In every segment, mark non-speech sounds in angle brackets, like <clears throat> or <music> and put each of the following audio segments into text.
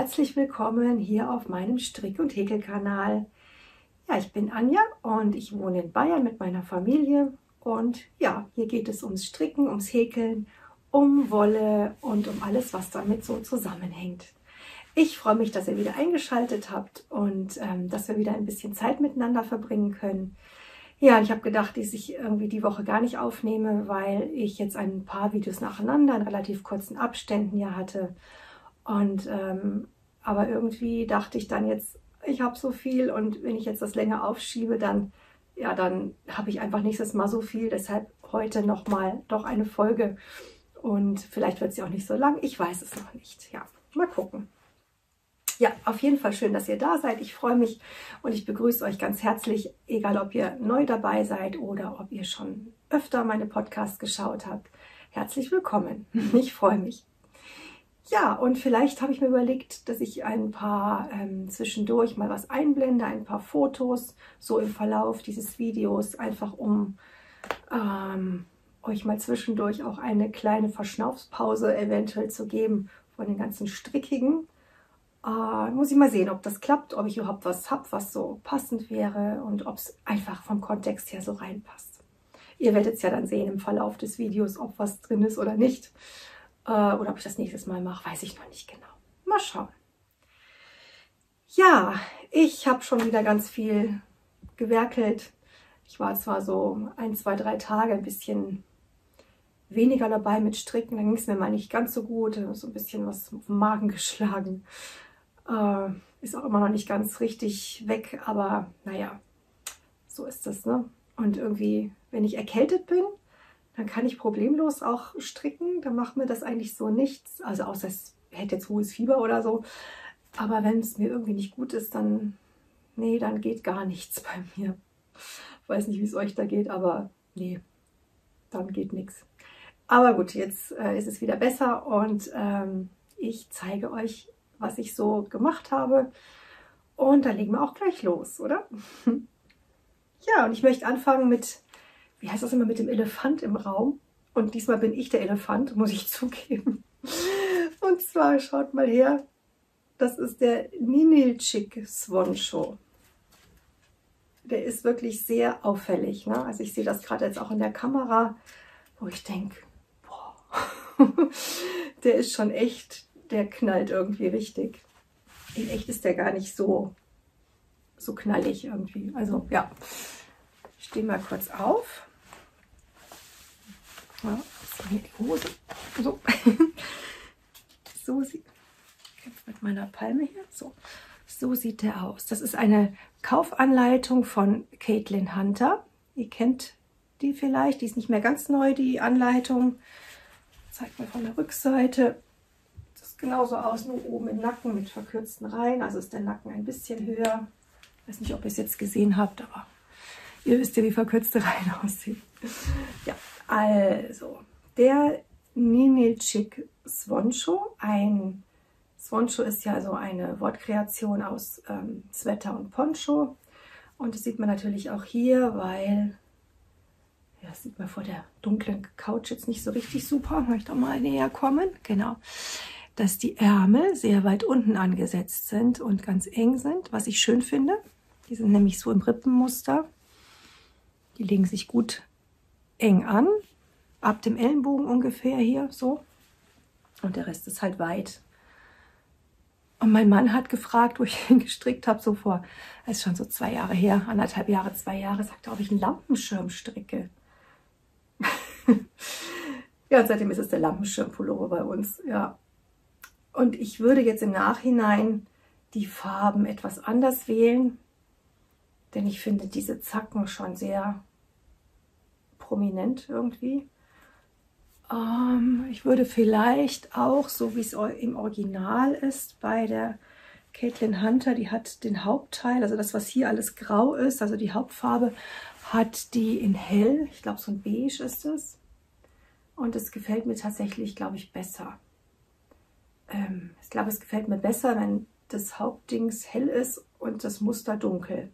Herzlich willkommen hier auf meinem Strick- und Häkelkanal. Ja, ich bin Anja und ich wohne in Bayern mit meiner Familie. Und ja, hier geht es ums Stricken, ums Häkeln, um Wolle und um alles, was damit so zusammenhängt. Ich freue mich, dass ihr wieder eingeschaltet habt und ähm, dass wir wieder ein bisschen Zeit miteinander verbringen können. Ja, ich habe gedacht, dass ich irgendwie die Woche gar nicht aufnehme, weil ich jetzt ein paar Videos nacheinander in relativ kurzen Abständen ja hatte. Und ähm, aber irgendwie dachte ich dann jetzt, ich habe so viel und wenn ich jetzt das länger aufschiebe, dann ja, dann habe ich einfach nächstes Mal so viel. Deshalb heute noch mal doch eine Folge und vielleicht wird sie auch nicht so lang. Ich weiß es noch nicht. Ja, mal gucken. Ja, auf jeden Fall schön, dass ihr da seid. Ich freue mich und ich begrüße euch ganz herzlich, egal ob ihr neu dabei seid oder ob ihr schon öfter meine Podcasts geschaut habt. Herzlich willkommen. <laughs> Ich freue mich. Ja, und vielleicht habe ich mir überlegt, dass ich ein paar ähm, zwischendurch mal was einblende, ein paar Fotos, so im Verlauf dieses Videos, einfach um ähm, euch mal zwischendurch auch eine kleine Verschnaufspause eventuell zu geben von den ganzen Strickigen. Äh, muss ich mal sehen, ob das klappt, ob ich überhaupt was habe, was so passend wäre und ob es einfach vom Kontext her so reinpasst. Ihr werdet es ja dann sehen im Verlauf des Videos, ob was drin ist oder nicht. Äh, oder ob ich das nächstes Mal mache, weiß ich noch nicht genau. Mal schauen. Ja, ich habe schon wieder ganz viel gewerkelt. Ich war zwar so ein, zwei, drei Tage ein bisschen weniger dabei mit Stricken. Dann ging es mir mal nicht ganz so gut. So ein bisschen was auf den Magen geschlagen. Äh, ist auch immer noch nicht ganz richtig weg, aber naja, so ist es. Ne? Und irgendwie, wenn ich erkältet bin, dann kann ich problemlos auch stricken. Dann macht mir das eigentlich so nichts. Also außer es hätte jetzt hohes Fieber oder so. Aber wenn es mir irgendwie nicht gut ist, dann, nee, dann geht gar nichts <laughs> bei mir. Ich weiß nicht, wie es euch da geht, aber nee, dann geht nichts. Aber gut, jetzt äh, ist es wieder besser und ähm, ich zeige euch, was ich so gemacht habe. Und dann legen wir auch gleich los, oder? <laughs> ja, und ich möchte anfangen mit, wie heißt das immer, mit dem Elefant im Raum. Und diesmal bin ich der Elefant, muss ich <laughs> zugeben. Und zwar, schaut mal her, das ist der Ninilchik Swan Show. Der ist wirklich sehr auffällig. Ne? Also ich sehe das gerade jetzt auch in der Kamera, wo ich denke, <laughs> der ist schon echt, der knallt irgendwie richtig. In echt ist der gar nicht so, so knallig irgendwie. Also ja, ich stehe mal kurz auf. Ja, so hier die Hose. So, <laughs> so sieht, mit meiner Palme hier, so, so sieht der aus. Das ist eine Kaufanleitung von Caitlin Hunter. Ihr kennt die vielleicht, die ist nicht mehr ganz neu, die Anleitung zeige mal von der Rückseite. Das ist genauso aus, nur oben im Nacken mit verkürzten Reihen. Also ist der Nacken ein bisschen höher. Ich weiß nicht, ob ihr es jetzt gesehen habt, aber ihr wisst ja, wie verkürzte Reihen <laughs> aussehen. Ja, also der Ninilchik Swonsho. Ein Swonsho ist ja so eine Wortkreation aus ähm, Sweater und Poncho. Und das sieht man natürlich auch hier, weil ja, das sieht man vor der dunklen Couch jetzt nicht so richtig super. Möchte auch mal näher kommen. Genau. Dass die Ärmel sehr weit unten angesetzt sind und ganz eng sind, was ich schön finde. Die sind nämlich so im Rippenmuster. Die legen sich gut eng an. Ab dem Ellenbogen ungefähr hier so. Und der Rest ist halt weit. Und mein Mann hat gefragt, wo ich <laughs> ihn gestrickt habe, so vor, das ist schon so zwei Jahre her, anderthalb Jahre, zwei Jahre, sagt er, ob ich einen Lampenschirm stricke. <laughs> ja, seitdem ist es der Lampenschirmpullover bei uns, ja. Und ich würde jetzt im Nachhinein die Farben etwas anders wählen, denn ich finde diese Zacken schon sehr prominent irgendwie. Ähm, ich würde vielleicht auch, so wie es im Original ist, bei der Caitlin Hunter, die hat den Hauptteil, also das, was hier alles grau ist, also die Hauptfarbe, hat die in hell, ich glaube so ein beige ist es. Und es gefällt mir tatsächlich, glaube ich, besser. Ähm, ich glaube, es gefällt mir besser, wenn das Hauptdings hell ist und das Muster dunkel.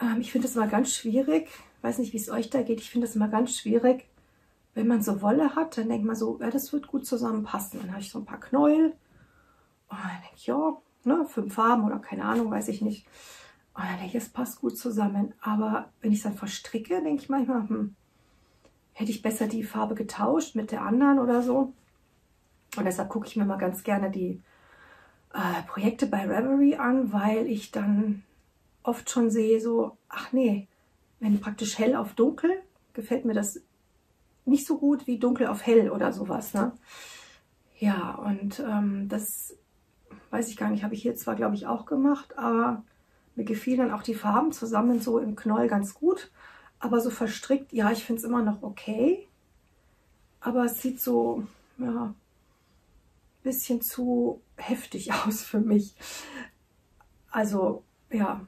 Ähm, ich finde es immer ganz schwierig, weiß nicht, wie es euch da geht, ich finde es immer ganz schwierig, wenn man so Wolle hat, dann denkt man so, ja, das wird gut zusammenpassen. Dann habe ich so ein paar Knäuel. Und ja, ne, fünf Farben oder keine Ahnung, weiß ich nicht. Und dann denke ich, es passt gut zusammen. Aber wenn ich es dann verstricke, denke ich manchmal, hm, hätte ich besser die Farbe getauscht mit der anderen oder so. Und deshalb gucke ich mir mal ganz gerne die äh, Projekte bei Reverie an, weil ich dann oft schon sehe, so, ach nee, wenn praktisch hell auf dunkel, gefällt mir das nicht so gut wie dunkel auf hell oder sowas. Ne? Ja, und ähm, das weiß ich gar nicht, habe ich hier zwar, glaube ich, auch gemacht, aber mir gefielen dann auch die Farben zusammen so im Knoll ganz gut. Aber so verstrickt, ja, ich finde es immer noch okay. Aber es sieht so, ja, ein bisschen zu heftig <laughs> aus für mich. Also, ja.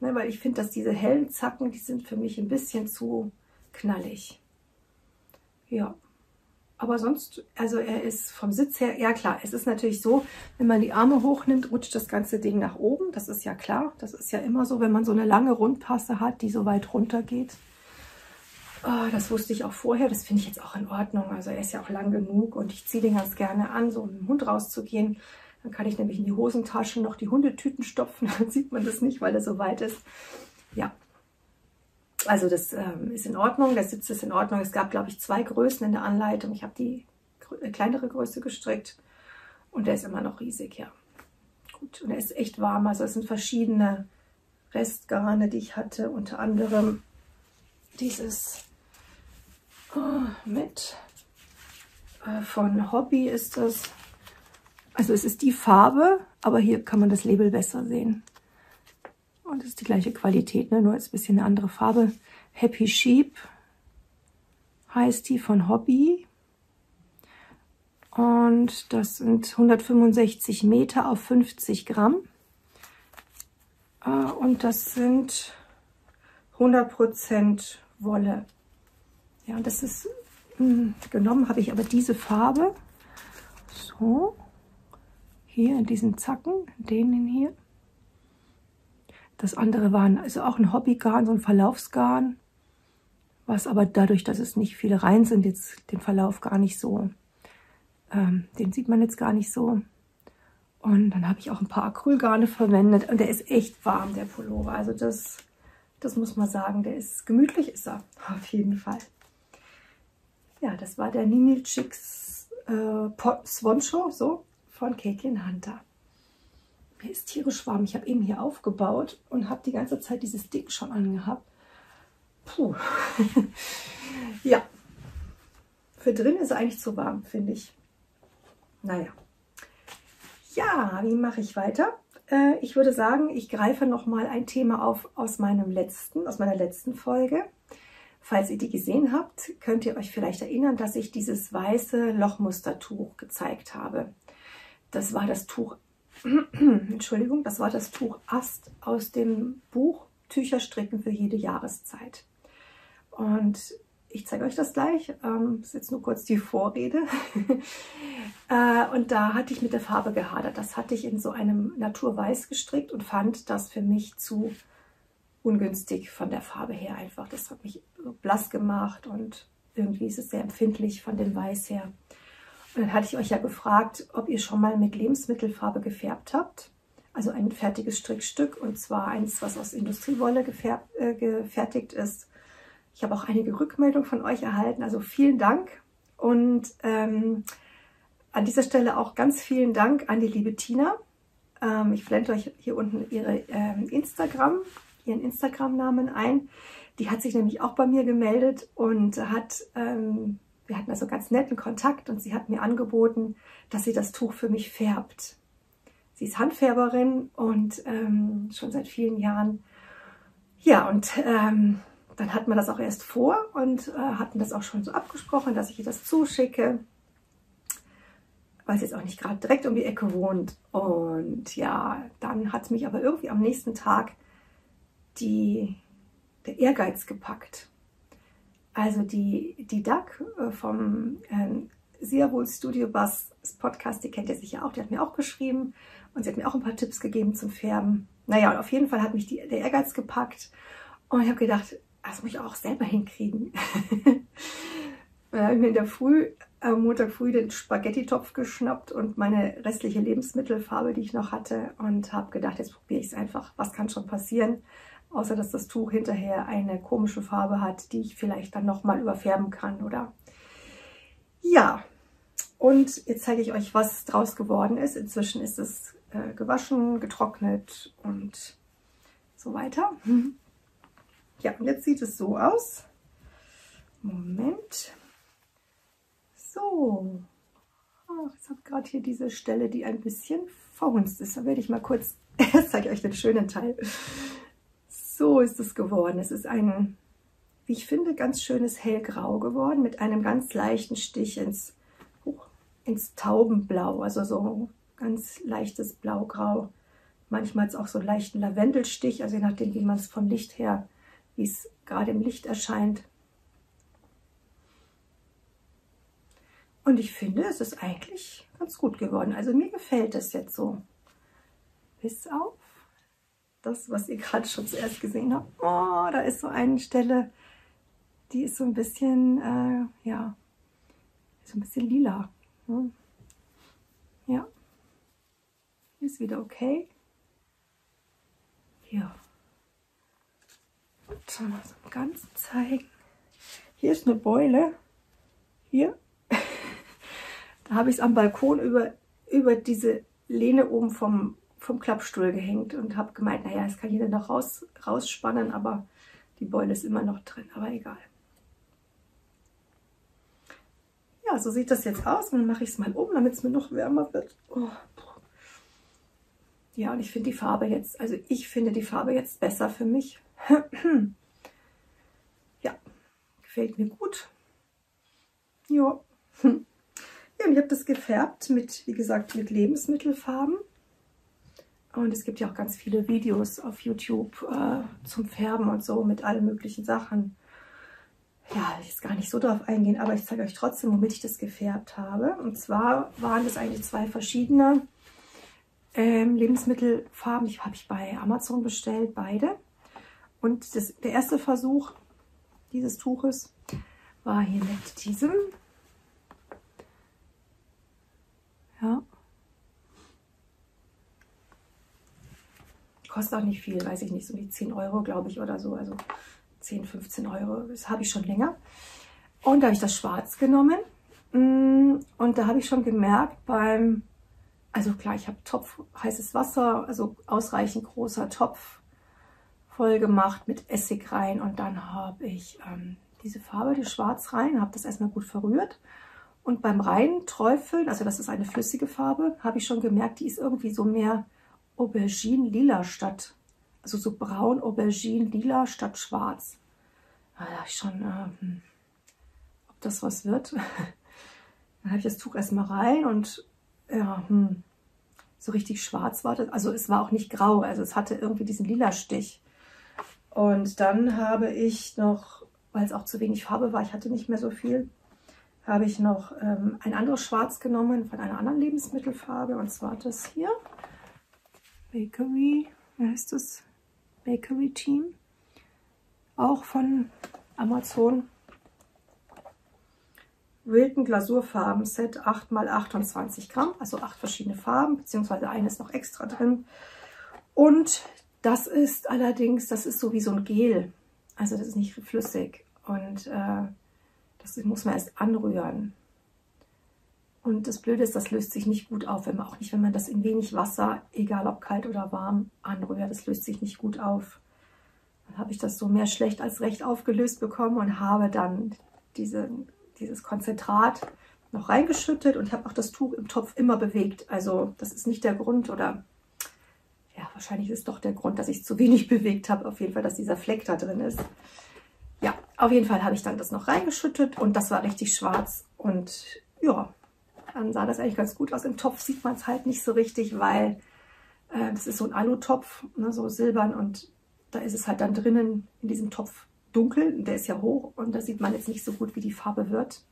Ne, weil ich finde, dass diese hellen Zacken, die sind für mich ein bisschen zu knallig. Ja. Aber sonst, also er ist vom Sitz her, ja klar, es ist natürlich so, wenn man die Arme hochnimmt, rutscht das ganze Ding nach oben. Das ist ja klar. Das ist ja immer so, wenn man so eine lange Rundpasse hat, die so weit runter geht. Oh, das wusste ich auch vorher. Das finde ich jetzt auch in Ordnung. Also er ist ja auch lang genug und ich ziehe den ganz gerne an, so mit dem Hund rauszugehen. Dann kann ich nämlich in die Hosentasche noch die Hundetüten stopfen. <laughs> Dann sieht man das nicht, weil er so weit ist. Ja, also das ähm, ist in Ordnung, der Sitz ist in Ordnung. Es gab, glaube ich, zwei Größen in der Anleitung. Ich habe die äh, kleinere Größe gestrickt und der ist immer noch riesig, ja. Gut, und er ist echt warm. Also es sind verschiedene Restgarne, die ich hatte. Unter anderem dieses oh, mit äh, von Hobby ist das. Also es ist die Farbe, aber hier kann man das Label besser sehen. Und das ist die gleiche Qualität, ne? nur jetzt ein bisschen eine andere Farbe. Happy Sheep heißt die von Hobby. Und das sind 165 Meter auf 50 Gramm. Äh, und das sind 100% Wolle. Ja, und das ist, hm, genommen habe ich aber diese Farbe. So, hier in diesen Zacken, denen hier. Das andere war also auch ein Hobbygarn, so ein Verlaufsgarn, was aber dadurch, dass es nicht viele rein sind, jetzt den Verlauf gar nicht so, ähm, den sieht man jetzt gar nicht so. Und dann habe ich auch ein paar Acrylgarne verwendet und der ist echt warm, der Pullover. Also das, das muss man sagen, der ist gemütlich, ist er <laughs> auf jeden Fall. Ja, das war der Nini Chicks äh, Swan Show, so, von Caitlin Hunter. Mir ist tierisch warm. Ich habe eben hier aufgebaut und habe die ganze Zeit dieses Ding schon angehabt. Puh. <laughs> ja. Für drin ist eigentlich zu warm, finde ich. Naja. Ja, wie mache ich weiter? Äh, ich würde sagen, ich greife noch mal ein Thema auf aus meinem letzten, aus meiner letzten Folge. Falls ihr die gesehen habt, könnt ihr euch vielleicht erinnern, dass ich dieses weiße Lochmustertuch gezeigt habe. Das war das Tuch <clears throat> Entschuldigung, das war das Tuch Ast aus dem Buch Tücher stricken für jede Jahreszeit. Und ich zeige euch das gleich. Ähm, ist jetzt nur kurz die Vorrede. <laughs> äh, und da hatte ich mit der Farbe gehadert. Das hatte ich in so einem Naturweiß gestrickt und fand das für mich zu ungünstig von der Farbe her einfach. Das hat mich blass gemacht und irgendwie ist es sehr empfindlich von dem Weiß her. Dann hatte ich euch ja gefragt, ob ihr schon mal mit Lebensmittelfarbe gefärbt habt. Also ein fertiges Strickstück und zwar eins, was aus Industriewolle gefärbt, äh, gefertigt ist. Ich habe auch einige Rückmeldungen von euch erhalten, also vielen Dank. Und ähm, an dieser Stelle auch ganz vielen Dank an die liebe Tina. Ähm, ich blende euch hier unten ihre ähm, Instagram, ihren Instagram-Namen ein. Die hat sich nämlich auch bei mir gemeldet und hat ähm, wir hatten also ganz netten Kontakt und sie hat mir angeboten, dass sie das Tuch für mich färbt. Sie ist Handfärberin und ähm, schon seit vielen Jahren. Ja, und ähm, dann hatten wir das auch erst vor und äh, hatten das auch schon so abgesprochen, dass ich ihr das zuschicke, weil sie jetzt auch nicht gerade direkt um die Ecke wohnt. Und ja, dann hat mich aber irgendwie am nächsten Tag die, der Ehrgeiz gepackt. Also die, die Duck äh, vom ähm, Siawohl Studio Bass Podcast, die kennt ihr sicher auch, die hat mir auch geschrieben und sie hat mir auch ein paar Tipps gegeben zum Färben. Naja, und auf jeden Fall hat mich die, der Ehrgeiz gepackt und ich habe gedacht, das muss ich auch selber hinkriegen. <laughs> dann habe ich mir in der Früh am Montag früh den Spaghetti-Topf geschnappt und meine restliche Lebensmittelfarbe, die ich noch hatte und habe gedacht, jetzt probiere ich es einfach. Was kann schon passieren? Außer, dass das Tuch hinterher eine komische Farbe hat, die ich vielleicht dann nochmal überfärben kann, oder? Ja, und jetzt zeige ich euch, was draus geworden ist. Inzwischen ist es äh, gewaschen, getrocknet und so weiter. <laughs> Ja, und jetzt sieht es so aus. Moment. So. Ach, ich habe gerade hier diese Stelle, die ein bisschen verhunzt ist. Da werde ich mal kurz, <laughs> ich zeige euch den schönen Teil. So ist es geworden. Es ist ein, wie ich finde, ganz schönes hellgrau geworden mit einem ganz leichten Stich ins, ins Taubenblau. Also so ganz leichtes Blaugrau. Manchmal ist auch so einen leichten Lavendelstich, also je nachdem, wie man es vom Licht her, wie es gerade im Licht erscheint. Und ich finde, es ist eigentlich ganz gut geworden. Also mir gefällt es jetzt so. Bis auf das, was ihr gerade schon zuerst gesehen habt. Oh, da ist so eine Stelle, die ist so ein bisschen, äh, ja, so ein bisschen lila. Hm. Ja. Ist wieder okay. Ja. Und dann mal so ganz zeigen. Hier ist eine Beule. Hier. <laughs> da habe ich es am Balkon über, über diese Lehne oben vom, vom Klappstuhl gehängt und habe gemeint, naja, das kann ich dann noch raus, rausspannen, aber die Beule ist immer noch drin, aber egal. Ja, so sieht das jetzt aus. Und dann mache ich es mal um, damit es mir noch wärmer wird. Oh, ja, und ich finde die Farbe jetzt, also ich finde die Farbe jetzt besser für mich. <clears throat> ja, gefällt mir gut. Ja. <laughs> Ja, und ich habe das gefärbt mit, wie gesagt, mit Lebensmittelfarben. Und es gibt ja auch ganz viele Videos auf YouTube äh, zum Färben und so mit allen möglichen Sachen. Ja, ich jetzt gar nicht so drauf eingehen, aber ich zeige euch trotzdem, womit ich das gefärbt habe. Und zwar waren das eigentlich zwei verschiedene ähm, Lebensmittelfarben. Die habe ich bei Amazon bestellt, beide. Und das, der erste Versuch dieses Tuches war hier mit diesem. Ja. Kostet auch nicht viel, weiß ich nicht, so die 10 Euro, glaube ich, oder so. Also 10, 15 Euro, das habe ich schon länger. Und da habe ich das Schwarz genommen. Mm, und da habe ich schon gemerkt beim also klar, ich habe Topf heißes Wasser, also ausreichend großer Topf voll gemacht mit Essig rein und dann habe ich ähm, diese Farbe, die Schwarz rein, habe das erstmal gut verrührt und beim reinen Träufeln, also das ist eine flüssige Farbe, habe ich schon gemerkt, die ist irgendwie so mehr Aubergine-Lila statt, also so braun Aubergine-Lila statt schwarz. Da dachte ich schon, äh, hm, ob das was wird. <laughs> Dann habe ich das Tuch erstmal rein und ja, hm, so richtig schwarz war das. Also es war auch nicht grau, also es hatte irgendwie diesen lila Stich. Und dann habe ich noch, weil es auch zu wenig Farbe war, ich hatte nicht mehr so viel, habe ich noch ähm, ein anderes Schwarz genommen von einer anderen Lebensmittelfarbe. Und zwar das hier. Bakery, wie heißt das? Bakery Team. Auch von Amazon. Wilden Glasurfarben Set 8 x 28 Gramm, also acht verschiedene Farben, beziehungsweise eines noch extra drin. Und das ist allerdings, das ist so wie so ein Gel, also das ist nicht flüssig und äh, das muss man erst anrühren. Und das Blöde ist, das löst sich nicht gut auf, wenn man auch nicht, wenn man das in wenig Wasser, egal ob kalt oder warm, anrührt, das löst sich nicht gut auf. Dann habe ich das so mehr schlecht als recht aufgelöst bekommen und habe dann diese dieses Konzentrat noch reingeschüttet und habe auch das Tuch im Topf immer bewegt. Also das ist nicht der Grund oder ja, wahrscheinlich ist doch der Grund, dass ich zu wenig <laughs> bewegt habe. Auf jeden Fall, dass dieser Fleck da drin ist. Ja, auf jeden Fall habe ich dann das noch reingeschüttet und das war richtig schwarz. Und ja, dann sah das eigentlich ganz gut aus. Im Topf sieht man es halt nicht so richtig, weil äh, das ist so ein Alutopf, ne, so silbern und da ist es halt dann drinnen in diesem Topf dunkel, der ist ja hoch und da sieht man jetzt nicht so gut, wie die Farbe wird.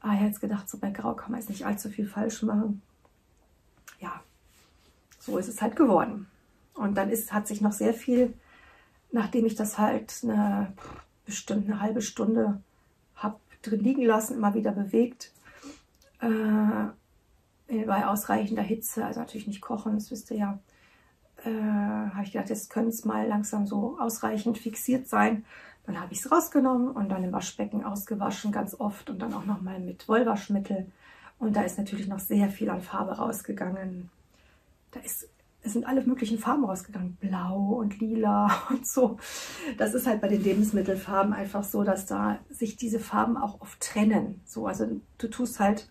Aber ich hätte gedacht, so bei Grau kann man jetzt nicht allzu viel falsch machen. Ja, so ist es halt geworden. Und dann ist, hat sich noch sehr viel, nachdem ich das halt eine bestimmt eine halbe Stunde habe drin liegen lassen, immer wieder bewegt, äh, bei ausreichender Hitze, also natürlich nicht kochen, das wisst ihr ja, äh, habe ich gedacht, jetzt könnte es mal langsam so ausreichend fixiert sein. Dann habe ich es rausgenommen und dann im Waschbecken ausgewaschen, ganz oft und dann auch nochmal mit Wollwaschmittel. Und da ist natürlich noch sehr viel an Farbe rausgegangen. Da ist, es sind alle möglichen Farben rausgegangen, blau und lila <laughs> und so. Das ist halt bei den Lebensmittelfarben einfach so, dass da sich diese Farben auch oft trennen. So, also du tust halt,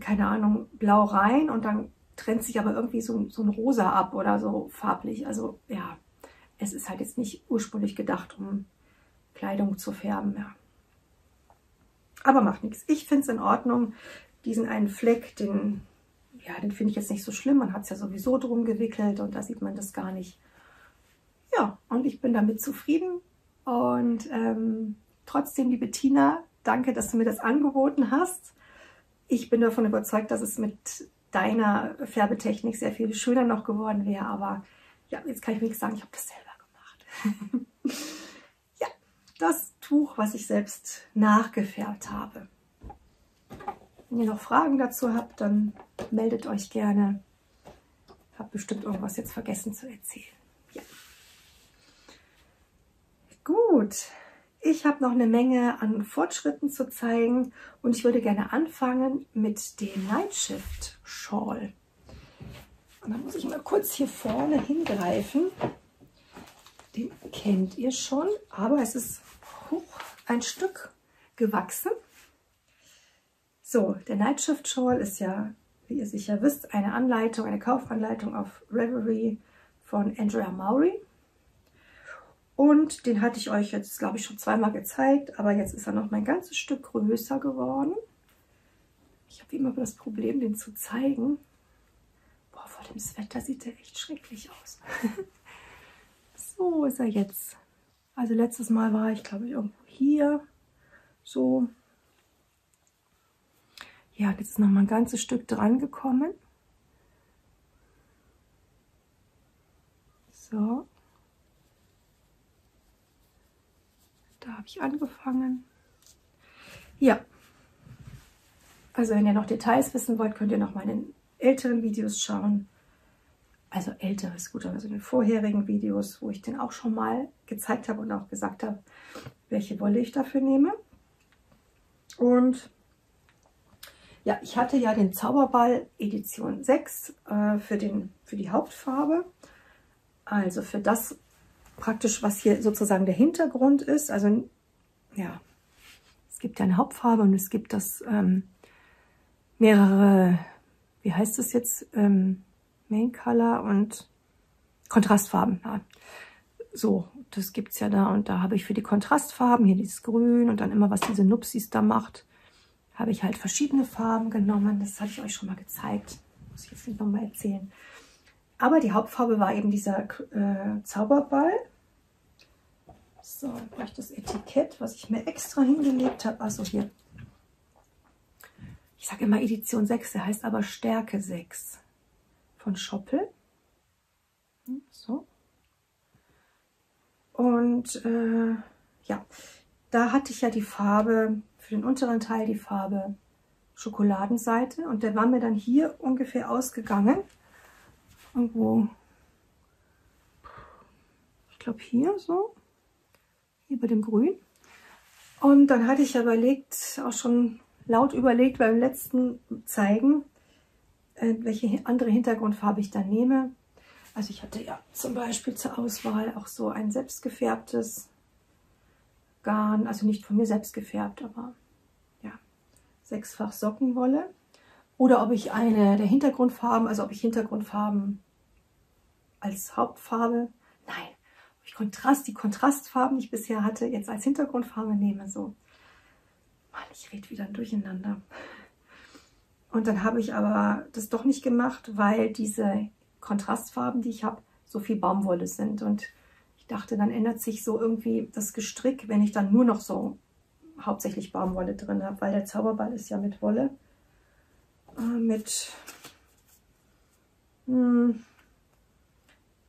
keine Ahnung, blau rein und dann trennt sich aber irgendwie so, so ein Rosa ab oder so farblich. Also ja, es ist halt jetzt nicht ursprünglich gedacht, um Kleidung zu färben. Ja. Aber macht nichts. Ich finde es in Ordnung. Diesen einen Fleck, den, ja, den finde ich jetzt nicht so schlimm. Man hat es ja sowieso drum gewickelt und da sieht man das gar nicht. Ja, und ich bin damit zufrieden. Und ähm, trotzdem, liebe Tina, danke, dass du mir das angeboten hast. Ich bin davon überzeugt, dass es mit deiner Färbetechnik sehr viel schöner noch geworden wäre. Aber ja, jetzt kann ich wirklich sagen, ich habe das selber gemacht. <laughs> ja, das Tuch, was ich selbst nachgefärbt habe. Wenn ihr noch Fragen dazu habt, dann meldet euch gerne. Ich habe bestimmt irgendwas jetzt vergessen zu erzählen. Ja. Gut, ich habe noch eine Menge an Fortschritten zu zeigen und ich würde gerne anfangen mit dem Night Shift Shawl. Und dann muss ich mal kurz hier vorne hingreifen. Den kennt ihr schon, aber es ist hoch ein Stück gewachsen. So, der Night Shift Shawl ist ja, wie ihr sicher wisst, eine Anleitung, eine Kaufanleitung auf Reverie von Andrea Maury. Und den hatte ich euch jetzt, glaube ich, schon zweimal gezeigt, aber jetzt ist er noch mein ganzes Stück größer geworden. Ich habe immer das Problem, den zu zeigen. Boah, vor dem Wetter sieht der echt schrecklich aus. <laughs> so ist er jetzt. Also letztes Mal war ich, glaube ich, irgendwo hier. So. Ja, jetzt ist noch mal ein ganzes Stück dran gekommen. So. Da habe ich angefangen. Ja. Also wenn ihr noch Details wissen wollt, könnt ihr noch meine älteren Videos schauen. Also älteres, gut, also in den vorherigen Videos, wo ich den auch schon mal gezeigt habe und auch gesagt habe, welche Wolle ich dafür nehme. Und ja, ich hatte ja den Zauberball Edition 6 äh, für, den, für die Hauptfarbe. Also für das praktisch, was hier sozusagen der Hintergrund ist. Also ja, es gibt ja eine Hauptfarbe und es gibt das ähm, mehrere, wie heißt das jetzt, ähm, Main Color und Kontrastfarben. Ja. So, das gibt es ja da und da habe ich für die Kontrastfarben hier dieses Grün und dann immer, was diese Nupsis da macht, habe ich halt verschiedene Farben genommen. Das hatte ich euch schon mal gezeigt. Muss ich jetzt nicht nochmal erzählen. Aber die Hauptfarbe war eben dieser äh, Zauberball. So, dann brauche ich das Etikett, was ich mir extra hingelegt habe. Also hier. Ich sage immer Edition 6, der heißt aber Stärke 6 von Schoppel. Hm, so. Und äh, ja, da hatte ich ja die Farbe, für den unteren Teil die Farbe Schokoladenseite. Und der war mir dann hier ungefähr ausgegangen irgendwo, ich glaube hier so, hier bei dem Grün. Und dann hatte ich ja überlegt, auch schon laut überlegt beim letzten Zeigen, äh, welche andere Hintergrundfarbe ich dann nehme. Also ich hatte ja zum Beispiel zur Auswahl auch so ein selbstgefärbtes Garn, also nicht von mir selbst gefärbt, aber ja, sechsfach Sockenwolle. Oder ob ich eine der Hintergrundfarben, also ob ich Hintergrundfarben als Hauptfarbe, nein, ob ich Kontrast, die Kontrastfarben, die ich bisher hatte, jetzt als Hintergrundfarbe nehme. So, Mann, ich rede wieder durcheinander. Und dann habe ich aber das doch nicht gemacht, weil diese Kontrastfarben, die ich habe, so viel Baumwolle sind. Und ich dachte, dann ändert sich so irgendwie das Gestrick, wenn ich dann nur noch so hauptsächlich Baumwolle drin habe, weil der Zauberball ist ja mit Wolle äh, mit, mh, hm,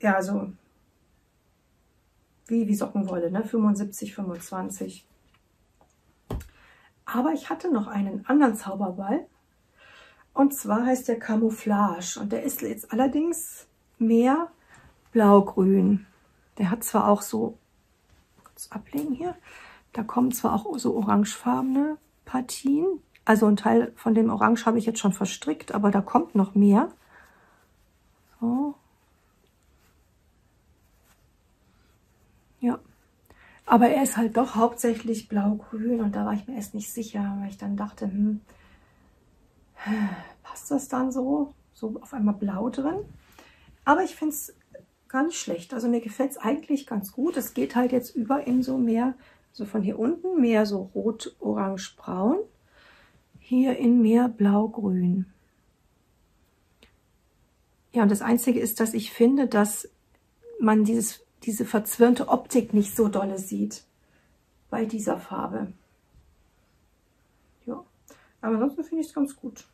ja, so wie, wie Sockenwolle, ne? 75, 25. Aber ich hatte noch einen anderen Zauberball, Und zwar heißt der Camouflage. Und der ist jetzt allerdings mehr blaugrün. Der hat zwar auch so, kurz ablegen hier, da kommen zwar auch so orangefarbene Partien. Also ein Teil von dem Orange habe ich jetzt schon verstrickt, aber da kommt noch mehr. So. Ja. Aber er ist halt doch hauptsächlich blau-grün und da war ich mir erst nicht sicher, weil ich dann dachte, hm, <sighs> passt das dann so? So auf einmal blau drin. Aber ich finde es gar nicht schlecht. Also mir gefällt es eigentlich ganz gut. Es geht halt jetzt über in so mehr, so von hier unten, mehr so rot, orange, braun. Hier in mehr blau-grün. Ja, und das Einzige ist, dass ich finde, dass man dieses, diese verzwirnte Optik nicht so dolle sieht bei dieser Farbe. Ja, aber ansonsten finde ich es ganz gut.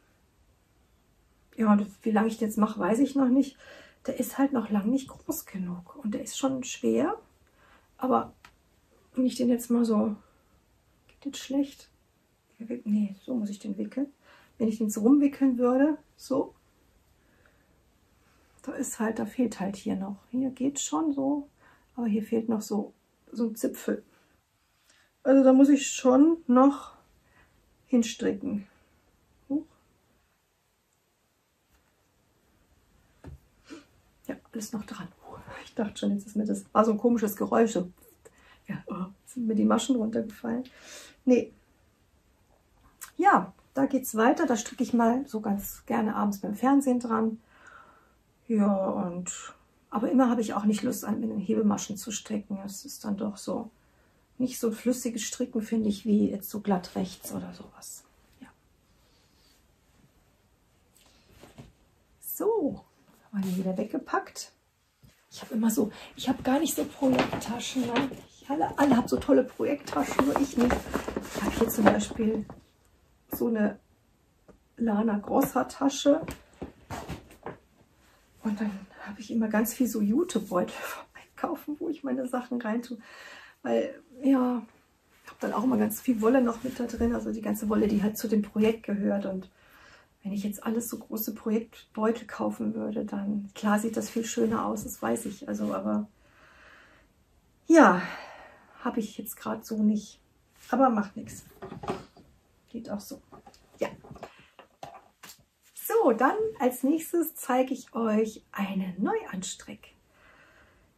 Ja, und wie lange ich den jetzt mache, weiß ich noch nicht der ist halt noch lang nicht groß genug. Und der ist schon schwer. Aber wenn ich den jetzt mal so... Geht das schlecht? Nee, so muss ich den wickeln. Wenn ich den so rumwickeln würde, so, da ist halt, da fehlt halt hier noch. Hier geht schon so, aber hier fehlt noch so, so ein Zipfel. Also da muss ich schon noch hinstricken. Ja, alles noch dran. Ich dachte schon, jetzt ist mir das, war so ein komisches Geräusch. Ja, oh, sind mir die Maschen runtergefallen. Nee. Ja, da geht's weiter. Da stricke ich mal so ganz gerne abends beim Fernsehen dran. Ja, und aber immer habe ich auch nicht Lust an mit den Hebelmaschen zu stricken. Es ist dann doch so nicht so flüssiges Stricken, finde ich, wie jetzt so glatt rechts oder sowas. Ja. So, mal hier wieder weggepackt. Ich habe immer so, ich habe gar nicht so Projekttaschen. Ne? Ich, alle alle haben so tolle Projekttaschen, nur ich nicht. Ich habe hier zum Beispiel so eine Lana Grossa Tasche. Und dann habe ich immer ganz viel so Jutebeutel <laughs> einkaufen, wo ich meine Sachen rein tue. Weil, ja, ich habe dann auch immer ganz viel Wolle noch mit da drin. Also die ganze Wolle, die halt zu dem Projekt gehört. Und wenn ich jetzt alles so große Projektbeutel kaufen würde, dann klar sieht das viel schöner aus, das weiß ich. Also, aber ja, habe ich jetzt gerade so nicht. Aber macht nichts. Geht auch so. Ja. So, dann als nächstes zeige ich euch einen Neuanstrick.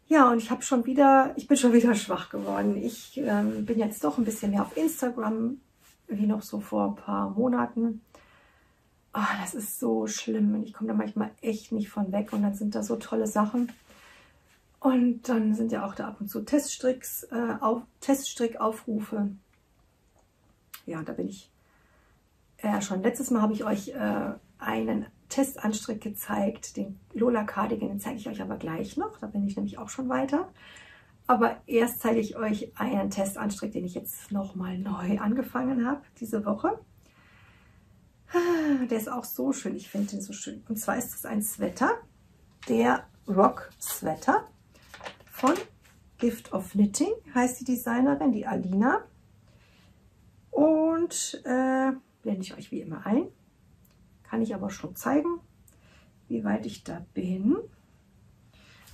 Ja, und ich habe schon wieder, ich bin schon wieder <laughs> schwach geworden. Ich ähm, bin jetzt doch ein bisschen mehr auf Instagram, wie noch so vor ein paar Monaten. Oh, das ist so schlimm und ich komme da manchmal echt nicht von weg und dann sind da so tolle Sachen. Und dann sind ja auch da ab und zu Teststricks, äh, auf, Teststrickaufrufe. Ja, da bin ich äh, schon letztes Mal habe ich euch äh, einen Testanstrick gezeigt, den Lola Cardigan, den zeige ich euch aber gleich noch, da bin ich nämlich auch schon weiter. Aber erst zeige ich euch einen Testanstrick, den ich jetzt nochmal neu angefangen habe, diese Woche. Der ist auch so schön. Ich finde den so schön. Und zwar ist es ein Sweater, der Rock Sweater von Gift of Knitting, heißt die Designerin, die Alina. Und äh, blende ich euch wie immer ein. Kann ich aber schon zeigen, wie weit ich da bin. Und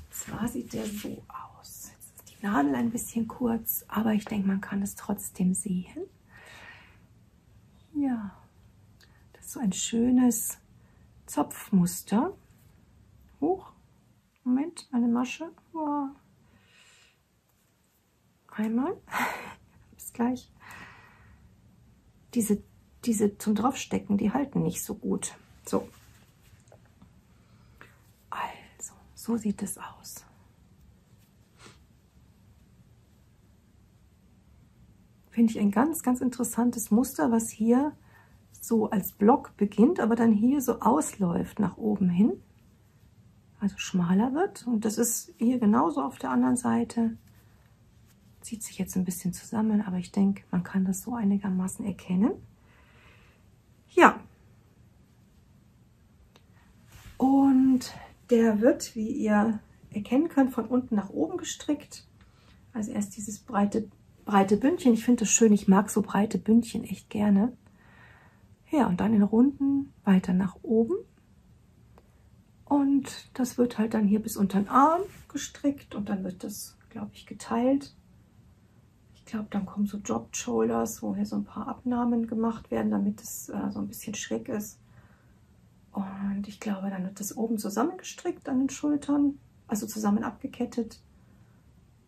zwar sieht der so aus. Jetzt ist die Nadel ein bisschen kurz, aber ich denke, man kann es trotzdem sehen. Ja so ein schönes Zopfmuster. Hoch. Moment, eine Masche. Oh. Einmal. <laughs> Bis gleich. Diese, diese zum Draufstecken, die halten nicht so gut. So. Also, so sieht es aus. Finde ich ein ganz, ganz interessantes Muster, was hier so als Block beginnt, aber dann hier so ausläuft nach oben hin, also schmaler wird. Und das ist hier genauso auf der anderen Seite. Zieht sich jetzt ein bisschen zusammen, aber ich denke, man kann das so einigermaßen erkennen. Ja. Und der wird, wie ihr erkennen könnt, von unten nach oben gestrickt. Also erst dieses breite, breite Bündchen. Ich finde das schön, ich mag so breite Bündchen echt gerne. Ja, und dann in Runden weiter nach oben. Und das wird halt dann hier bis unter den Arm gestrickt und dann wird das, glaube ich, geteilt. Ich glaube, dann kommen so Dropped Shoulders, wo hier so ein paar Abnahmen gemacht werden, damit es äh, so ein bisschen schräg ist. Und ich glaube, dann wird das oben zusammengestrickt an den Schultern, also zusammen abgekettet.